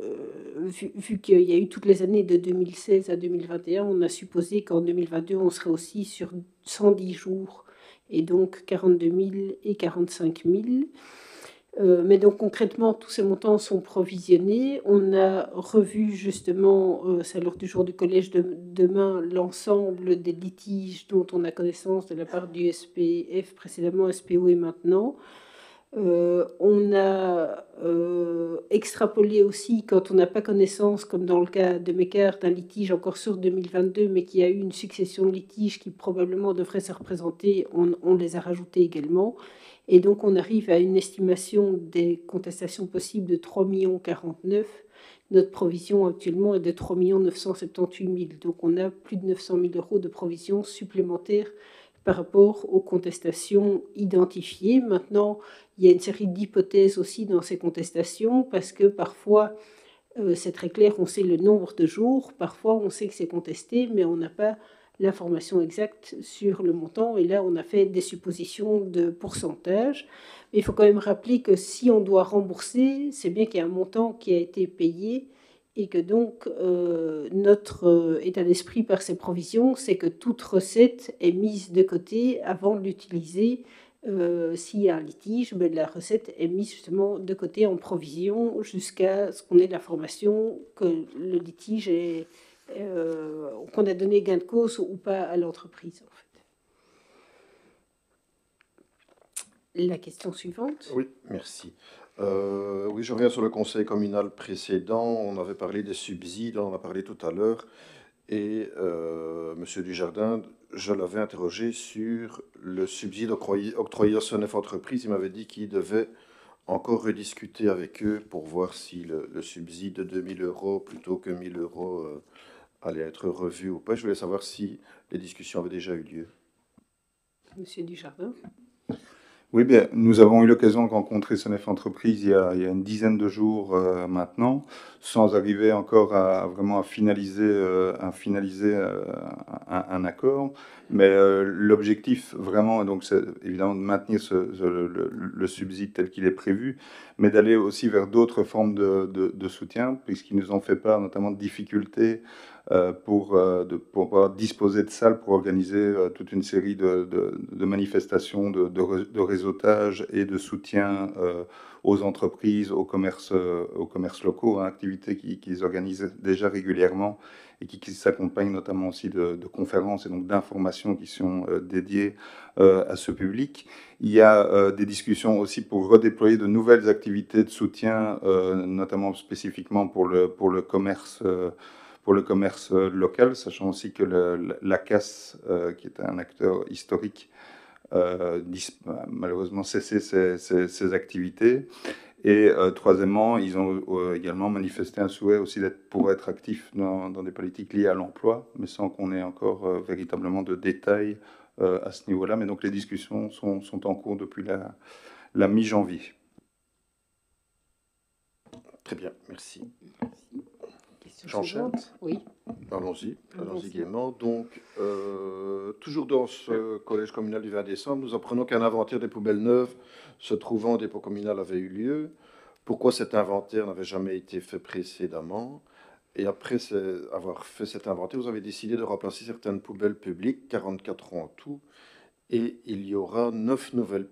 A: Vu, qu'il y a eu toutes les années de 2016 à 2021, on a supposé qu'en 2022, on serait aussi sur 110 jours, et donc 42 000 et 45 000. Euh, mais donc concrètement, tous ces montants sont provisionnés. On a revu justement, euh, c'est lors du jour du collège de demain, l'ensemble des litiges dont on a connaissance de la part du SPF précédemment, SPO et maintenant. Euh, on a extrapolé aussi, quand on n'a pas connaissance, comme dans le cas de Mecker, d'un litige encore sur 2022, mais qui a eu une succession de litiges qui probablement devraient se représenter, on les a rajoutés également. Et donc, on arrive à une estimation des contestations possibles de 3 49 Notre provision actuellement est de 3 978 000. Donc, on a plus de 900 000 euros de provision supplémentaires par rapport aux contestations identifiées. Maintenant, il y a une série d'hypothèses aussi dans ces contestations parce que parfois, euh, c'est très clair, on sait le nombre de jours, parfois on sait que c'est contesté, mais on n'a pas l'information exacte sur le montant. Et là, on a fait des suppositions de pourcentage. Mais il faut quand même rappeler que si on doit rembourser, c'est bien qu'il y a un montant qui a été payé et que donc euh, notre euh, état d'esprit par ces provisions, c'est que toute recette est mise de côté avant de l'utiliser. Euh, s'il y a un litige, mais la recette est mise justement de côté en provision jusqu'à ce qu'on ait l'information que le litige est, euh, qu'on a donné gain de cause ou pas à l'entreprise. En fait. La question suivante.
F: Oui, merci. Euh, oui, je reviens sur le conseil communal précédent. On avait parlé des subsides, on en a parlé tout à l'heure. Et euh, M. Dujardin, je l'avais interrogé sur le subside octroyé, à son entreprise. Il m'avait dit qu'il devait encore rediscuter avec eux pour voir si le, subside de 2000 euros plutôt que 1000 euros euh, allait être revu ou pas. Je voulais savoir si les discussions avaient déjà eu lieu.
A: Monsieur Dujardin.
C: Oui, bien, nous avons eu l'occasion de rencontrer Sonef Entreprise il y, a, il y a, une dizaine de jours euh, maintenant, sans arriver encore à vraiment à finaliser, euh, à finaliser euh, un, accord. Mais l'objectif vraiment, donc, c'est évidemment de maintenir ce, le, subside tel qu'il est prévu, mais d'aller aussi vers d'autres formes de, de, de soutien, puisqu'ils nous ont fait part notamment de difficultés pour, euh, de, pour pouvoir disposer de salles pour organiser euh, toute une série de, manifestations, de, réseautage et de soutien aux entreprises, aux commerces, aux commerces locaux, hein, activités qu'ils organisent déjà régulièrement et qui, qui s'accompagnent notamment aussi de, conférences et donc d'informations qui sont dédiées à ce public. Il y a des discussions aussi pour redéployer de nouvelles activités de soutien, notamment le, pour le commerce pour le commerce local, sachant aussi que la CAS, euh, qui est un acteur historique, euh, malheureusement cessé ses, activités. Et euh, troisièmement, ils ont également manifesté un souhait aussi d'être pour être actifs dans, des politiques liées à l'emploi, mais sans qu'on ait encore véritablement de détails à ce niveau-là. Mais donc les discussions sont, sont en cours depuis la, la mi-janvier.
F: Très bien, merci.
A: J'enchaîne Oui.
F: Allons-y, allons-y gaiement. Donc, euh, toujours dans ce collège communal du 20 décembre, nous apprenons qu'un inventaire des poubelles neuves se trouvant au dépôt communal avait eu lieu. Pourquoi cet inventaire n'avait jamais été fait précédemment? Et après avoir fait cet inventaire, vous avez décidé de remplacer certaines poubelles publiques, 44 en tout, et il y aura 9 nouvelles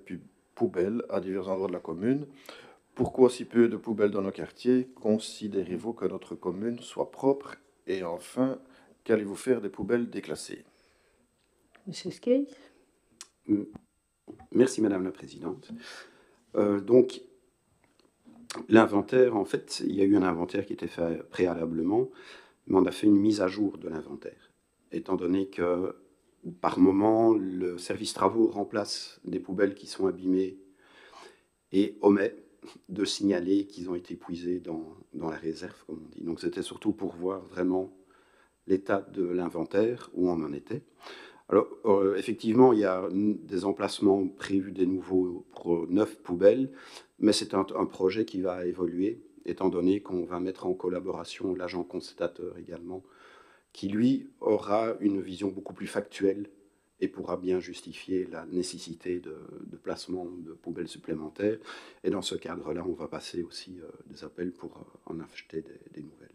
F: poubelles à divers endroits de la commune. Pourquoi si peu de poubelles dans nos quartiers Considérez-vous que notre commune soit propre Et enfin, qu'allez-vous faire des poubelles déclassées?
A: Monsieur Skate
D: Merci Madame la Présidente. Euh, donc, l'inventaire, en fait, il y a eu un inventaire qui était fait préalablement, mais on a fait une mise à jour de l'inventaire, étant donné que par moment, le service travaux remplace des poubelles qui sont abîmées et omet de signaler qu'ils ont été épuisés dans, dans, la réserve, comme on dit. Donc c'était surtout pour voir vraiment l'état de l'inventaire, où on en était. Alors, euh, effectivement, il y a des emplacements prévus des nouveaux pour neuf poubelles, Mais c'est un, projet qui va évoluer, étant donné qu'on va mettre en collaboration l'agent constatateur également, qui lui aura une vision beaucoup plus factuelle et pourra bien justifier la nécessité de, placement de poubelles supplémentaires. Et dans ce cadre-là, on va passer aussi euh, des appels pour euh, en acheter des, nouvelles.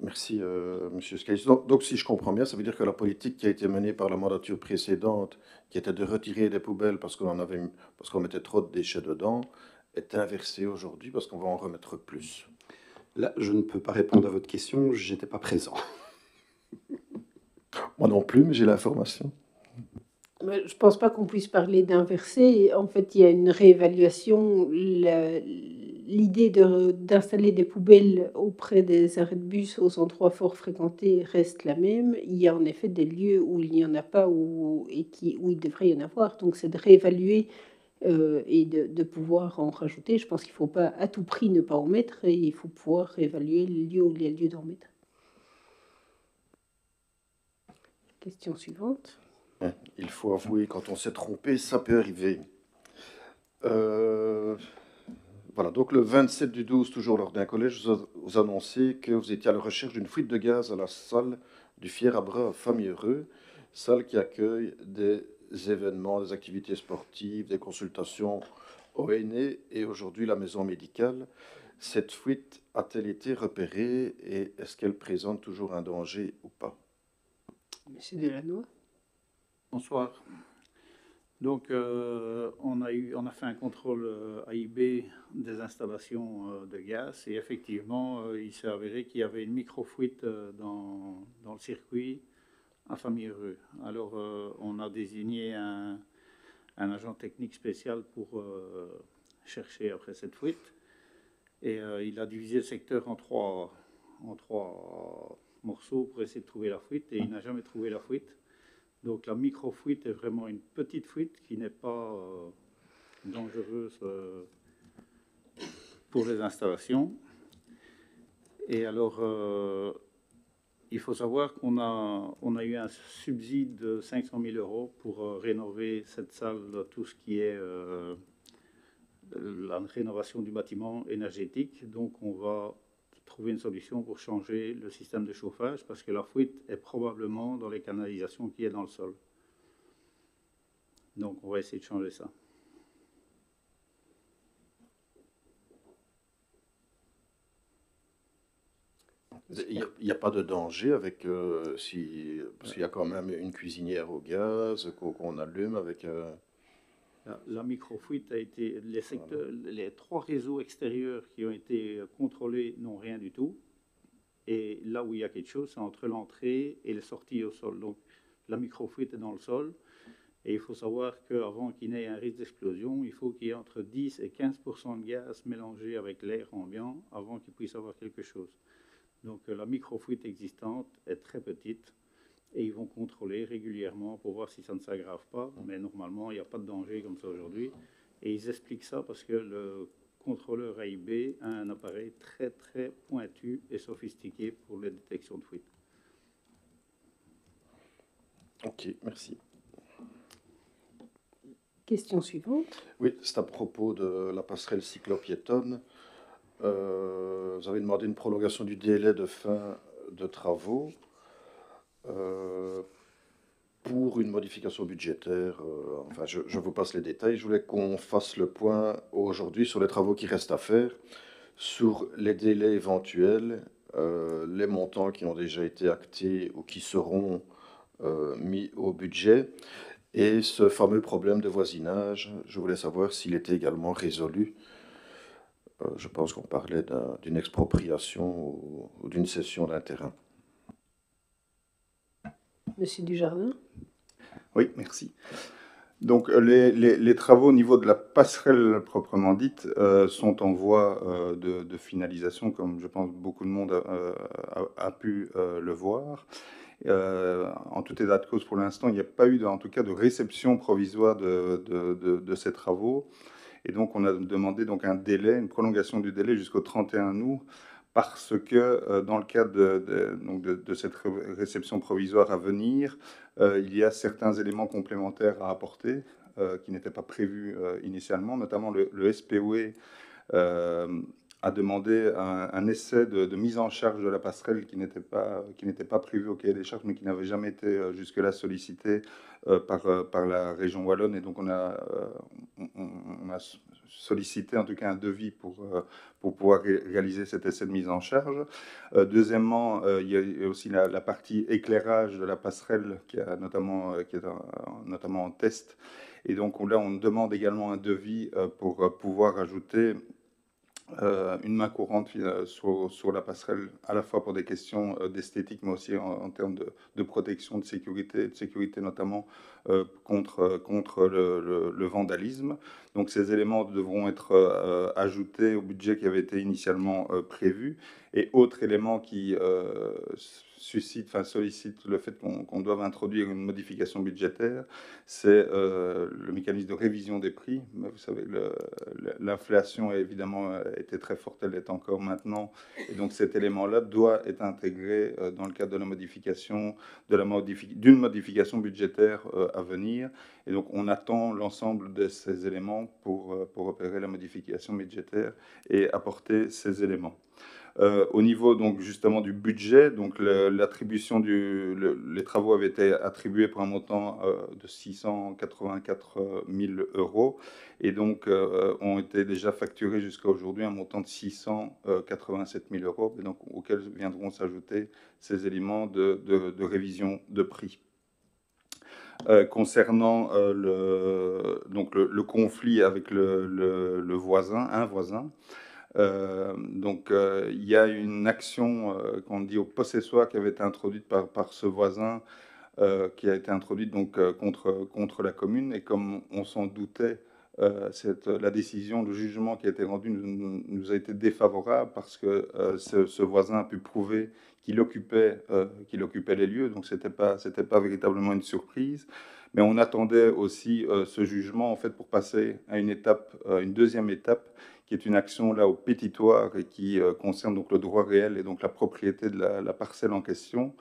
F: Merci, euh, Monsieur Scalis. Donc, si je comprends bien, ça veut dire que la politique qui a été menée par la mandature précédente, qui était de retirer des poubelles parce qu'on en avait, parce qu'on mettait trop de déchets dedans, est inversée aujourd'hui parce qu'on va en remettre plus?
D: Là, je ne peux pas répondre à votre question, je n'étais pas présent. (laughs)
F: Moi non plus, mais j'ai l'information.
A: Je ne pense pas qu'on puisse parler d'inverser. En fait, il y a une réévaluation. L'idée d'installer des poubelles auprès des arrêts de bus aux endroits fort fréquentés reste la même. Il y a en effet des lieux où il n'y en a pas et qui, où il devrait y en avoir. Donc, c'est de réévaluer euh, et de, de, pouvoir en rajouter. Je pense qu'il ne faut pas à tout prix ne pas en mettre et il faut pouvoir réévaluer le lieu où il y a lieu d'en mettre. Question suivante.
F: Il faut avouer, quand on s'est trompé, ça peut arriver. Euh, voilà, donc le 27 du 12, toujours lors d'un collège, vous annoncez que vous étiez à la recherche d'une fuite de gaz à la salle du Fier à Bras Famille Heureux, salle qui accueille des événements, des activités sportives, des consultations ONE et aujourd'hui la maison médicale. Cette fuite a-t-elle été repérée et est-ce qu'elle présente toujours un danger ou pas?
A: Monsieur Delannoy.
G: Bonsoir. Donc, euh, on, a fait un contrôle euh, AIB des installations euh, de gaz et effectivement, il s'est avéré qu'il y avait une micro-fuite dans, le circuit à Famille Heureux. Alors, on a désigné un, agent technique spécial pour chercher après cette fuite et il a divisé le secteur en trois morceaux pour essayer de trouver la fuite et il n'a jamais trouvé la fuite. Donc la micro-fuite est vraiment une petite fuite qui n'est pas euh, dangereuse euh, pour les installations. Et alors, euh, il faut savoir qu'on a, on a eu un subside de 500 000 euros pour rénover cette salle, tout ce qui est la rénovation du bâtiment énergétique. Donc on va trouver une solution pour changer le système de chauffage parce que la fuite est probablement dans les canalisations qui est dans le sol. Donc on va essayer de changer ça.
F: Il n'y a, pas de danger avec euh, si parce qu'il y a quand même une cuisinière au gaz qu'on allume avec. Euh,
G: la, micro-fuite a été. Les, les trois réseaux extérieurs qui ont été contrôlés n'ont rien du tout. Et là où il y a quelque chose, c'est entre l'entrée et les sorties au sol. Donc la micro-fuite est dans le sol. Et il faut savoir qu'avant qu'il n'ait un risque d'explosion, il faut qu'il y ait entre 10 et 15% de gaz mélangé avec l'air ambiant avant qu'il puisse avoir quelque chose. Donc la micro-fuite existante est très petite et ils vont contrôler régulièrement pour voir si ça ne s'aggrave pas. Mais normalement, il n'y a pas de danger comme ça aujourd'hui. Et ils expliquent ça parce que le contrôleur AIB a un appareil très très pointu et sophistiqué pour la détection de fuite.
F: Ok, merci.
A: Question suivante.
F: Oui, c'est à propos de la passerelle cyclopiétonne. Euh, vous avez demandé une prolongation du délai de fin de travaux. Euh, pour une modification budgétaire. Euh, enfin, je, vous passe les détails. Je voulais qu'on fasse le point aujourd'hui sur les travaux qui restent à faire, sur les délais éventuels, euh, les montants qui ont déjà été actés ou qui seront mis au budget, et ce fameux problème de voisinage. Je voulais savoir s'il était également résolu. je pense qu'on parlait d'une expropriation ou d'une cession d'un terrain.
A: Monsieur Dujardin
C: Oui, merci. Donc les, les, travaux au niveau de la passerelle proprement dite euh, sont en voie euh, de, finalisation, comme je pense beaucoup de monde euh, a, pu le voir. en tout état de cause, pour l'instant, il n'y a pas eu, en tout cas, de réception provisoire de, de, de, ces travaux. Et donc, on a demandé donc un délai, une prolongation du délai jusqu'au 31 août parce que euh, dans le cadre de, cette réception provisoire à venir, euh, il y a certains éléments complémentaires à apporter qui n'étaient pas prévus initialement, notamment le, le SPOE a demandé un, essai de, mise en charge de la passerelle qui n'était pas, qui pas prévu au cahier des charges, mais qui n'avait jamais été euh, jusque-là sollicité euh, par, euh, par la région wallonne. Et donc on a, on, a sollicité en tout cas un devis pour, pour pouvoir réaliser cet essai de mise en charge. deuxièmement, il y a aussi la, la, partie éclairage de la passerelle qui, a notamment, qui est notamment en test. Et donc là, on demande également un devis pour pouvoir ajouter euh, une main courante euh, sur, la passerelle, à la fois pour des questions euh, d'esthétique, mais aussi en, termes de, protection, de sécurité, de sécurité notamment contre, contre le, le, vandalisme. Donc ces éléments devront être ajoutés au budget qui avait été initialement prévu. Et autre élément qui suscite, enfin sollicite le fait qu'on doive introduire une modification budgétaire, c'est euh, le mécanisme de révision des prix. Vous savez, l'inflation a évidemment euh, été très forte, elle est encore maintenant, et donc cet élément-là doit être intégré euh, dans le cadre de la modification, d'une modification budgétaire à venir. Et donc on attend l'ensemble de ces éléments pour, pour opérer la modification budgétaire et apporter ces éléments. Euh, au niveau donc justement du budget, donc l'attribution du, les travaux avaient été attribués pour un montant euh, de 684 000 euros et donc euh, ont été déjà facturés jusqu'à aujourd'hui un montant de 687 000 euros, et donc auxquels viendront s'ajouter ces éléments de, de, révision de prix. concernant le, donc le, conflit avec le, le, voisin, un voisin, euh, donc euh, il y a une action euh, qu'on dit au possessoire qui avait été introduite par, ce voisin, qui a été introduite donc contre, contre la commune. Et comme on s'en doutait, la décision, le jugement qui a été rendu nous, a été défavorable parce que ce, voisin a pu prouver qu'il occupait, qu'il occupait les lieux. Donc c'était pas, pas véritablement une surprise. Mais on attendait aussi ce jugement en fait pour passer à une étape, une deuxième étape qui est une action là au pétitoire et qui euh, concerne donc le droit réel et donc la propriété de la, parcelle en question,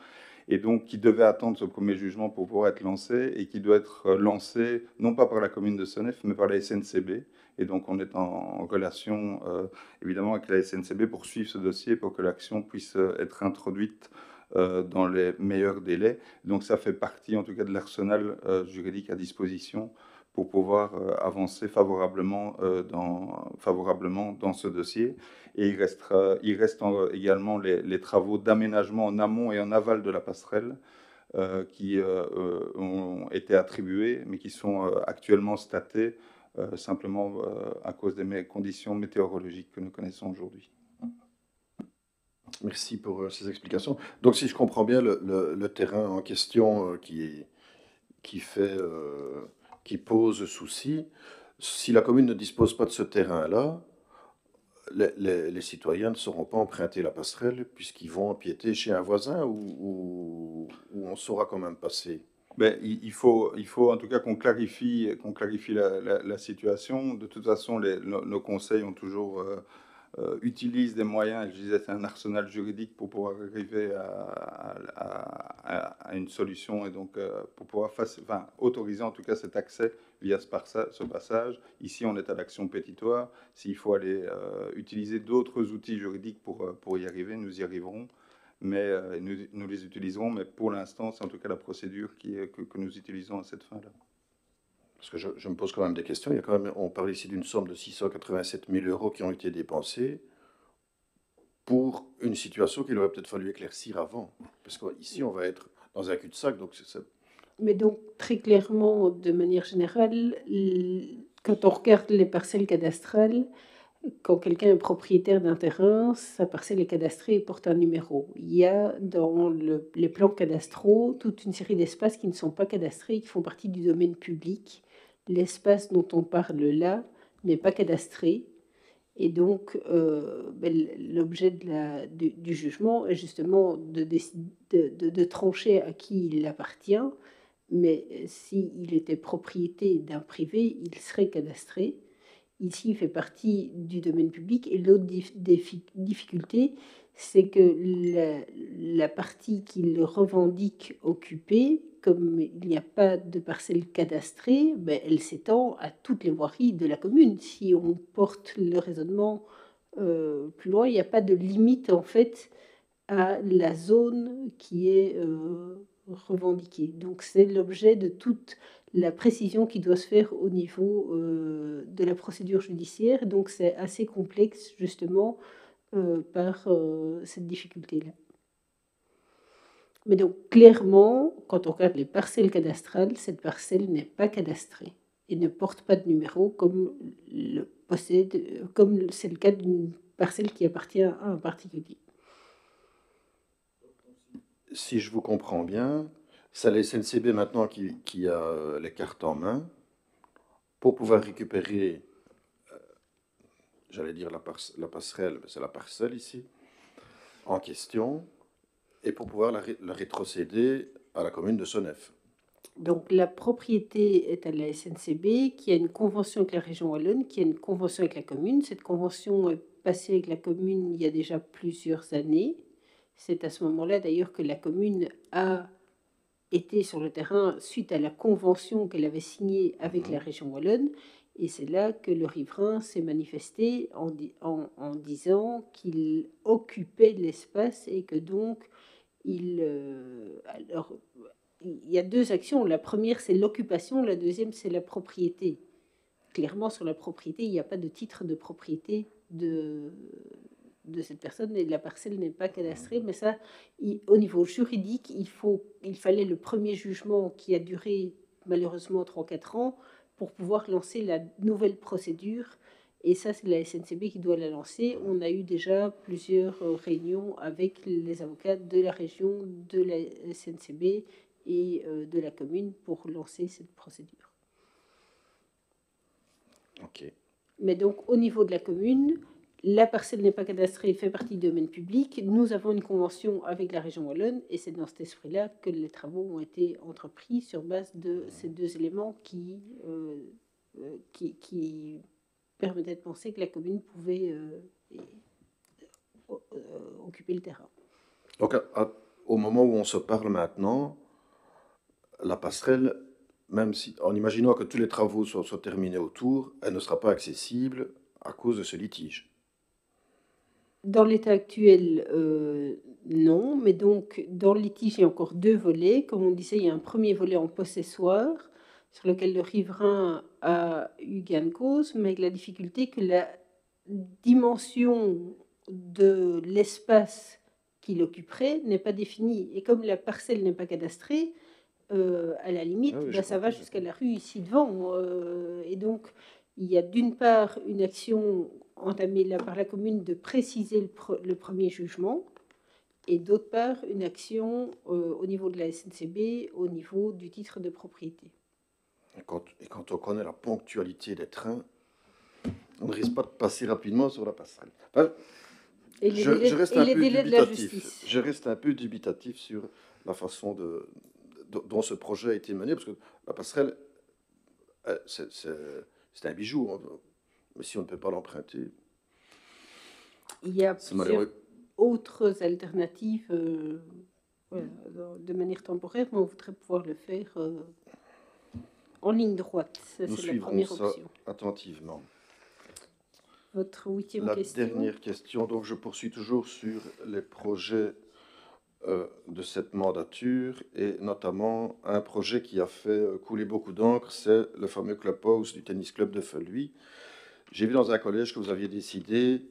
C: et donc qui devait attendre ce premier jugement pour pouvoir être lancé et qui doit être euh, lancé non pas par la commune de Senef mais par la SNCB. Et donc on est en, relation euh, évidemment avec la SNCB pour suivre ce dossier pour que l'action puisse être introduite dans les meilleurs délais. Donc ça fait partie en tout cas de l'arsenal juridique à disposition pour pouvoir euh, avancer favorablement, euh, dans, favorablement dans ce dossier. Et il, il reste également les, travaux d'aménagement en amont et en aval de la passerelle euh, qui ont été attribués, mais qui sont actuellement statés simplement à cause des conditions météorologiques que nous connaissons aujourd'hui.
F: Merci pour ces explications. Donc, si je comprends bien, le, le, terrain en question qui, qui fait qui pose souci. Si la commune ne dispose pas de ce terrain-là, les, citoyens ne sauront pas emprunter la passerelle puisqu'ils vont empiéter chez un voisin ou, on saura quand même passer.
C: Ben, il, faut, il faut en tout cas qu'on clarifie, qu'on clarifie la, situation. De toute façon, nos, conseils ont toujours euh, euh, utilise des moyens, je disais, c'est un arsenal juridique pour pouvoir arriver à, une solution et donc euh, pour pouvoir autoriser en tout cas cet accès via ce, passage. Ici, on est à l'action pétitoire. S'il faut aller euh, utiliser d'autres outils juridiques pour, pour y arriver, nous y arriverons. Mais nous, les utiliserons, mais pour l'instant, c'est en tout cas la procédure que, que nous utilisons à cette fin-là
F: parce que je, me pose quand même des questions. Il y a quand même, on parle ici d'une somme de 687 000 euros qui ont été dépensés pour une situation qu'il aurait peut-être fallu éclaircir avant. Parce qu'ici, on va être dans un cul-de-sac. Donc c'est
A: Mais donc, très clairement, de manière générale, quand on regarde les parcelles cadastrales, quand quelqu'un est propriétaire d'un terrain, sa parcelle est cadastrée et porte un numéro. Il y a dans les plans cadastraux toute une série d'espaces qui ne sont pas cadastrés, qui font partie du domaine public l'espace dont on parle là n'est pas cadastré. Et donc, euh, ben, l'objet du, jugement est justement de, trancher à qui il appartient. Mais s'il était propriété d'un privé, il serait cadastré. Ici, il fait partie du domaine public. Et l'autre difficulté, c'est que la, la partie qu'il revendique occuper comme il n'y a pas de parcelle cadastrée, ben, elle s'étend à toutes les voiries de la commune. Si on porte le raisonnement euh, plus loin, il n'y a pas de limite en fait à la zone qui est euh, revendiquée. Donc c'est l'objet de toute la précision qui doit se faire au niveau euh, de la procédure judiciaire. Donc c'est assez complexe justement par cette difficulté-là. Mais donc, clairement, quand on regarde les parcelles cadastrales, cette parcelle n'est pas cadastrée et ne porte pas de numéro comme c'est le cas d'une parcelle qui appartient à un particulier.
F: Si je vous comprends bien, c'est la SNCB maintenant qui, a les cartes en main pour pouvoir récupérer, euh, j'allais dire la, la passerelle, c'est la parcelle ici, en question, et pour pouvoir la, rétrocéder à la commune de Sonnef.
A: Donc la propriété est à la SNCB qui a une convention avec la région Wallonne, qui a une convention avec la commune. Cette convention est passée avec la commune il y a déjà plusieurs années. C'est à ce moment-là d'ailleurs que la commune a été sur le terrain suite à la convention qu'elle avait signée avec la région Wallonne. Et c'est là que le riverain s'est manifesté en, en, en disant qu'il occupait l'espace et que donc il, euh, alors, il y a deux actions. La première, c'est l'occupation. La deuxième, c'est la propriété. Clairement, sur la propriété, il n'y a pas de titre de propriété de, de cette personne et la parcelle n'est pas cadastrée. Mais ça, au niveau juridique, il, faut, il fallait le premier jugement qui a duré malheureusement 3-4 ans pour pouvoir lancer la nouvelle procédure et ça, c'est la SNCB qui doit la lancer. On a eu déjà plusieurs euh, réunions avec les avocats de la région, de la SNCB et euh, de la commune pour lancer cette procédure.
F: Ok.
A: Mais donc, au niveau de la commune, la parcelle n'est pas cadastrée, fait partie du domaine public. Nous avons une convention avec la région Wallonne et c'est dans cet esprit-là que les travaux ont été entrepris sur base de ces deux éléments qui, euh, qui, qui permettait de penser que la commune pouvait euh, euh, occuper le terrain.
F: Donc, au moment où on se parle maintenant, la passerelle, même si, en imaginant que tous les travaux soient, terminés autour, elle ne sera pas accessible à cause de ce litige.
A: Dans l'état actuel, euh, non, mais donc dans le litige, il y a encore deux volets. Comme on disait, il y a un premier volet en possessoire sur lequel le riverain a eu gain de cause, mais avec la difficulté que la dimension de l'espace qu'il occuperait n'est pas définie. Et comme la parcelle n'est pas cadastrée, euh, à la limite, ah bah, ça va jusqu'à la rue ici devant. Euh, et donc, il y a d'une part une action entamée là par la commune de préciser le, premier jugement, et d'autre part une action euh, au niveau de la SNCB, au niveau du titre de propriété.
F: Et quand, on connaît la ponctualité des trains, on ne risque pas de passer rapidement sur la passerelle.
A: et les je, délais, reste un peu de la justice.
F: Je reste un peu dubitatif sur la façon de, dont ce projet a été mené, parce que la passerelle, euh, c'est un bijou, hein. mais si on ne peut pas l'emprunter,
A: il y a plusieurs autres alternatives euh, de manière temporaire, mais on voudrait pouvoir le faire. Euh, en ligne droite.
F: Ça,
A: Nous
F: suivrons ça attentivement.
A: Votre huitième
F: la
A: question.
F: La dernière question, donc je poursuis toujours sur les projets euh, de cette mandature et notamment un projet qui a fait euh, couler beaucoup d'encre, c'est le fameux clubhouse du tennis club de Feluy. J'ai vu dans un collège que vous aviez décidé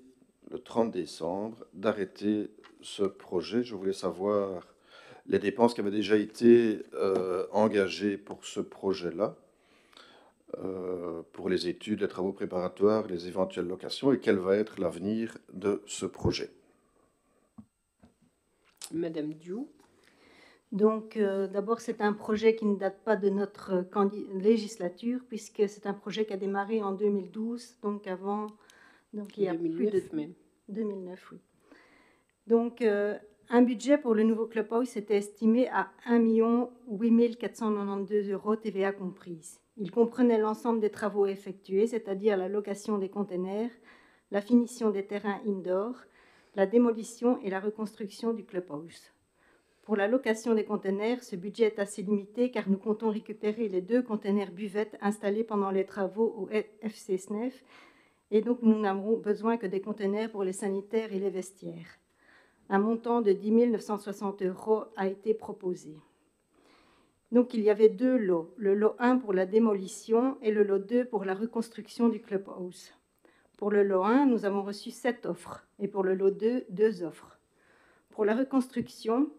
F: le 30 décembre d'arrêter ce projet. Je voulais savoir les dépenses qui avaient déjà été euh, engagées pour ce projet-là, euh, pour les études, les travaux préparatoires, les éventuelles locations, et quel va être l'avenir de ce projet?
A: Madame Diou.
E: Donc, euh, d'abord, c'est un projet qui ne date pas de notre législature, puisque c'est un projet qui a démarré en 2012, donc avant, donc il y a plus de
A: même.
E: 2009, oui. Donc, un budget pour le nouveau clubhouse était estimé à 1 8 492 euros TVA comprise. Il comprenait l'ensemble des travaux effectués, c'est-à-dire la location des containers, la finition des terrains indoor, la démolition et la reconstruction du clubhouse. Pour la location des conteneurs, ce budget est assez limité car nous comptons récupérer les deux conteneurs buvettes installés pendant les travaux au FC SNEF et donc nous n'avons besoin que des conteneurs pour les sanitaires et les vestiaires. Un montant de 10 960 euros a été proposé. Donc il y avait deux lots, le lot 1 pour la démolition et le lot 2 pour la reconstruction du clubhouse. Pour le lot 1, nous avons reçu sept offres et pour le lot 2, deux offres. Pour la reconstruction,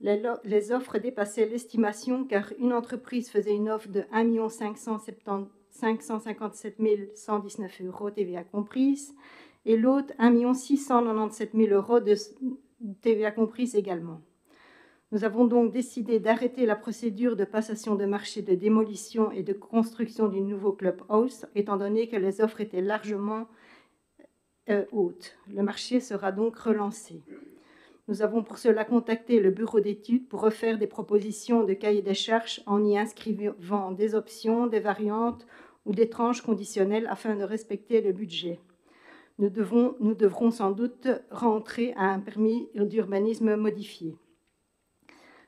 E: les, offres dépassaient l'estimation car une entreprise faisait une offre de 1 557 119 euros TVA comprise et l'autre 1 697 000 euros de TVA comprise également. Nous avons donc décidé d'arrêter la procédure de passation de marché de démolition et de construction du nouveau clubhouse, étant donné que les offres étaient largement euh, hautes. Le marché sera donc relancé. Nous avons pour cela contacté le bureau d'études pour refaire des propositions de cahier des charges en y inscrivant des options, des variantes ou des tranches conditionnelles afin de respecter le budget. Nous, devrons sans doute rentrer à un permis d'urbanisme modifié.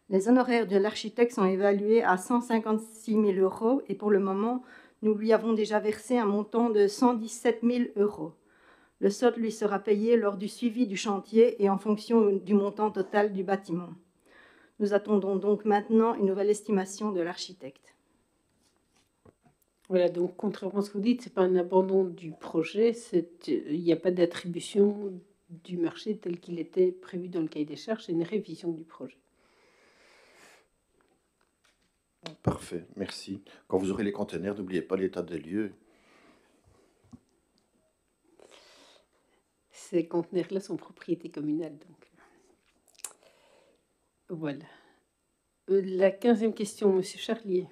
E: Les honoraires de l'architecte sont évalués à 156 000 euros et pour le moment, nous lui avons déjà versé un montant de 117 000 euros. Le solde lui sera payé lors du suivi du chantier et en fonction du montant total du bâtiment. Nous attendons donc maintenant une nouvelle estimation de l'architecte.
A: Voilà, donc contrairement à ce que vous dites, ce n'est pas un abandon du projet, il n'y a pas d'attribution du marché tel qu'il était prévu dans le cahier des charges, c'est une révision du projet.
F: Parfait, merci. Quand vous aurez les conteneurs, n'oubliez pas l'état des lieux.
A: Ces conteneurs-là sont propriété communale, donc. Voilà. Euh, la quinzième question, Monsieur Charlier.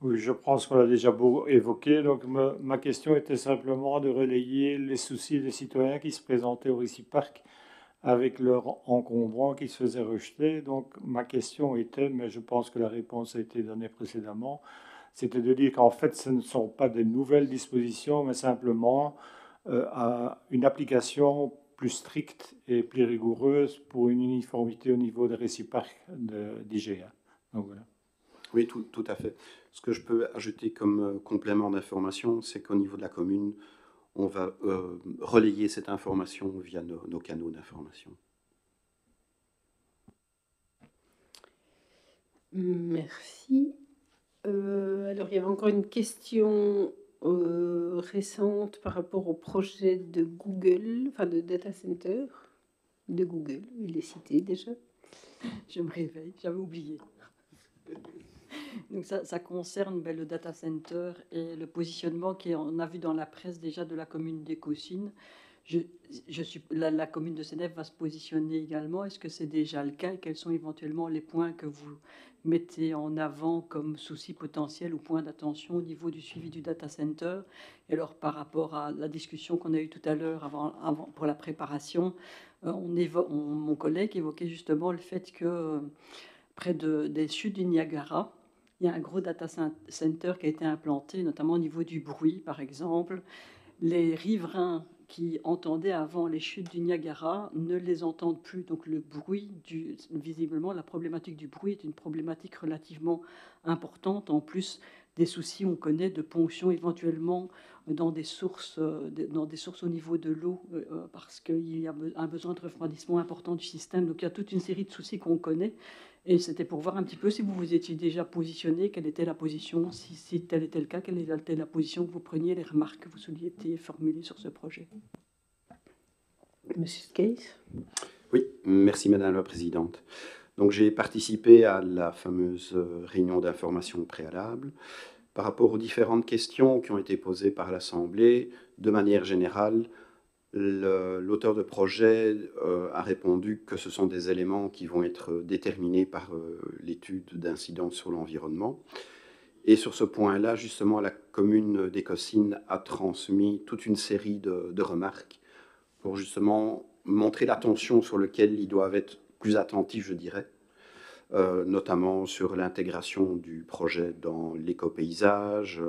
H: Oui, je pense qu'on l'a déjà évoqué. Donc, ma, question était simplement de relayer les soucis des citoyens qui se présentaient au Récit Parc avec leur encombrant qui se faisait rejeter. Donc, ma question était, mais je pense que la réponse a été donnée précédemment, c'était de dire qu'en fait, ce ne sont pas des nouvelles dispositions, mais simplement euh, une application plus stricte et plus rigoureuse pour une uniformité au niveau des réciproques d'IGA. Donc voilà.
D: Oui, tout, à fait. Ce que je peux ajouter comme euh, complément d'information, c'est qu'au niveau de la commune, on va euh, relayer cette information via nos, canaux d'information.
A: Merci. Euh, alors, il y avait encore une question récente par rapport au projet de Google, enfin de data center de Google. Il est cité déjà.
B: Je me réveille, j'avais oublié. (laughs) Donc ça, concerne ben, le data center et le positionnement qu'on a vu dans la presse déjà de la commune d'Écosine. Je, je suis, la, commune de Sénève va se positionner également. Est-ce que c'est déjà le cas quels sont éventuellement les points que vous mettez en avant comme soucis potentiels ou points d'attention au niveau du suivi du data center? Et alors par rapport à la discussion qu'on a eue tout à l'heure avant, avant, pour la préparation, euh, on mon collègue évoquait justement le fait que euh, près de, des chutes du Niagara, il y a un gros data center qui a été implanté, notamment au niveau du bruit, par exemple. Les riverains qui entendaient avant les chutes du Niagara ne les entendent plus. Donc le bruit, visiblement, la problématique du bruit est une problématique relativement importante. En plus des soucis, on connaît, de ponction éventuellement dans des sources, dans des sources au niveau de l'eau, euh, parce qu'il y a un besoin de refroidissement important du système. Donc il y a toute une série de soucis qu'on connaît et c'était pour voir un petit peu si vous vous étiez déjà positionné, quelle était la position, si, si tel était le cas, quelle était la position que vous preniez, les remarques que vous souhaitiez formuler sur ce projet.
A: Monsieur Case
D: Oui, merci Madame la Présidente. Donc j'ai participé à la fameuse réunion d'information préalable par rapport aux différentes questions qui ont été posées par l'Assemblée. De manière générale, L'auteur de projet euh, a répondu que ce sont des éléments qui vont être déterminés par euh, l'étude d'incidence sur l'environnement. Et sur ce point-là, justement, la commune d'Écossine a transmis toute une série de, remarques pour justement montrer l'attention sur laquelle ils doivent être plus attentifs, je dirais, euh, notamment sur l'intégration du projet dans l'éco-paysage,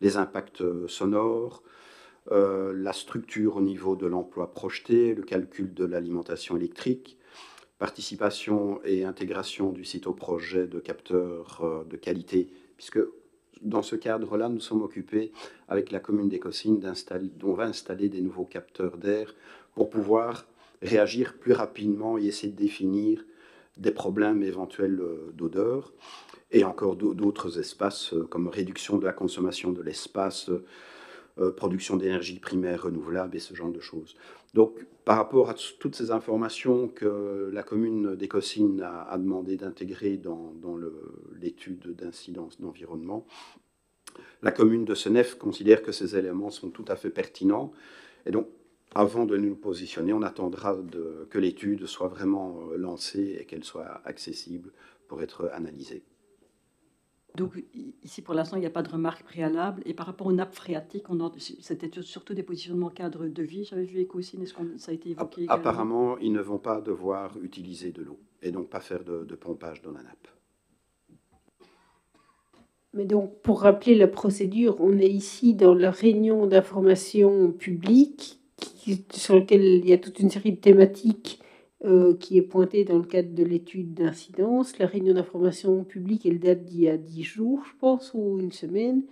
D: les impacts sonores, euh, la structure au niveau de l'emploi projeté, le calcul de l'alimentation électrique, participation et intégration du site au projet de capteurs euh, de qualité, puisque dans ce cadre-là, nous sommes occupés avec la commune d'Écosine on va installer des nouveaux capteurs d'air pour pouvoir réagir plus rapidement et essayer de définir des problèmes éventuels euh, d'odeur et encore d'autres espaces comme réduction de la consommation de l'espace, euh, production d'énergie primaire renouvelable et ce genre de choses. Donc, par rapport à toutes ces informations que la commune d'Écosine a, demandé d'intégrer dans, l'étude d'incidence d'environnement, la commune de Senef considère que ces éléments sont tout à fait pertinents. Et donc, avant de nous positionner, on attendra que l'étude soit vraiment euh, lancée et qu'elle soit accessible pour être analysée.
B: Donc ici, pour l'instant, il n'y a pas de remarque préalable. Et par rapport aux nappes phréatiques, c'était surtout des positionnements cadre de vie. J'avais vu Écosine, est-ce que ça a été évoqué
D: Apparemment, ils ne vont pas devoir utiliser de l'eau et donc pas faire de, pompage dans la nappe.
A: Mais donc, pour rappeler la procédure, on est ici dans la réunion d'information publique sur laquelle il y a toute une série de thématiques euh, qui est pointée dans le cadre de l'étude d'incidence. La réunion d'information publique, elle date d'il y a dix jours, je pense, ou une semaine.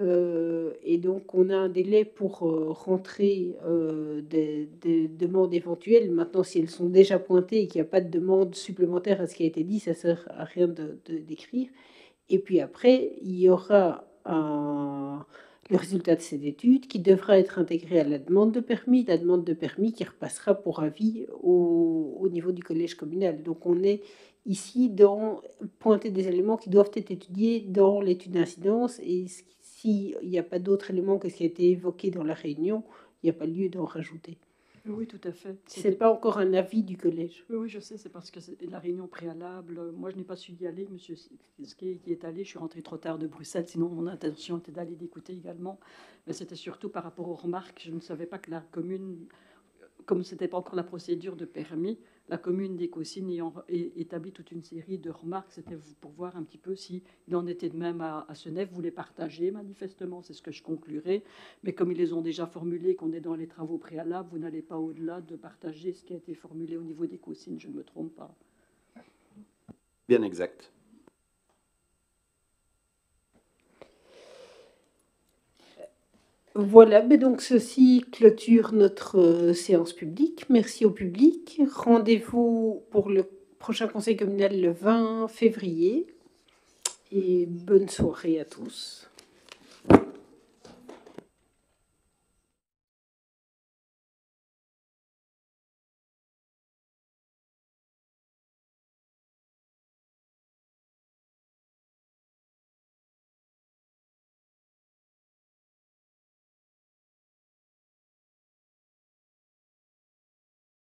A: Euh, et donc, on a un délai pour euh, rentrer des, demandes éventuelles. Maintenant, si elles sont déjà pointées et qu'il n'y a pas de demande supplémentaire à ce qui a été dit, ça ne sert à rien de d'écrire. Et puis après, il y aura un le résultat de cette étude qui devra être intégré à la demande de permis, la demande de permis qui repassera pour avis au, au niveau du collège communal. Donc on est ici dans pointer des éléments qui doivent être étudiés dans l'étude d'incidence et s'il n'y a pas d'autres éléments que ce qui a été évoqué dans la réunion, il n'y a pas lieu d'en rajouter.
B: Oui, tout à fait.
A: Ce n'est pas encore un avis du collège.
B: Oui, oui je sais, c'est parce que c'est la réunion préalable. Moi, je n'ai pas su y aller. Monsieur qui est allé, je suis rentré trop tard de Bruxelles, sinon mon intention était d'aller d'écouter également. Mais c'était surtout par rapport aux remarques. Je ne savais pas que la commune, comme ce n'était pas encore la procédure de permis, la commune d'Écosine ayant établi toute une série de remarques. C'était pour voir un petit peu s'il en était de même à, à Senef. Vous les partagez manifestement, c'est ce que je conclurai. Mais comme ils les ont déjà formulés, qu'on est dans les travaux préalables, vous n'allez pas au-delà de partager ce qui a été formulé au niveau d'Écosine, je ne me trompe pas.
D: Bien exact.
A: Voilà, mais donc ceci clôture notre euh, séance publique. Merci au public. Rendez-vous pour le prochain conseil communal le 20 février. Et bonne soirée à tous.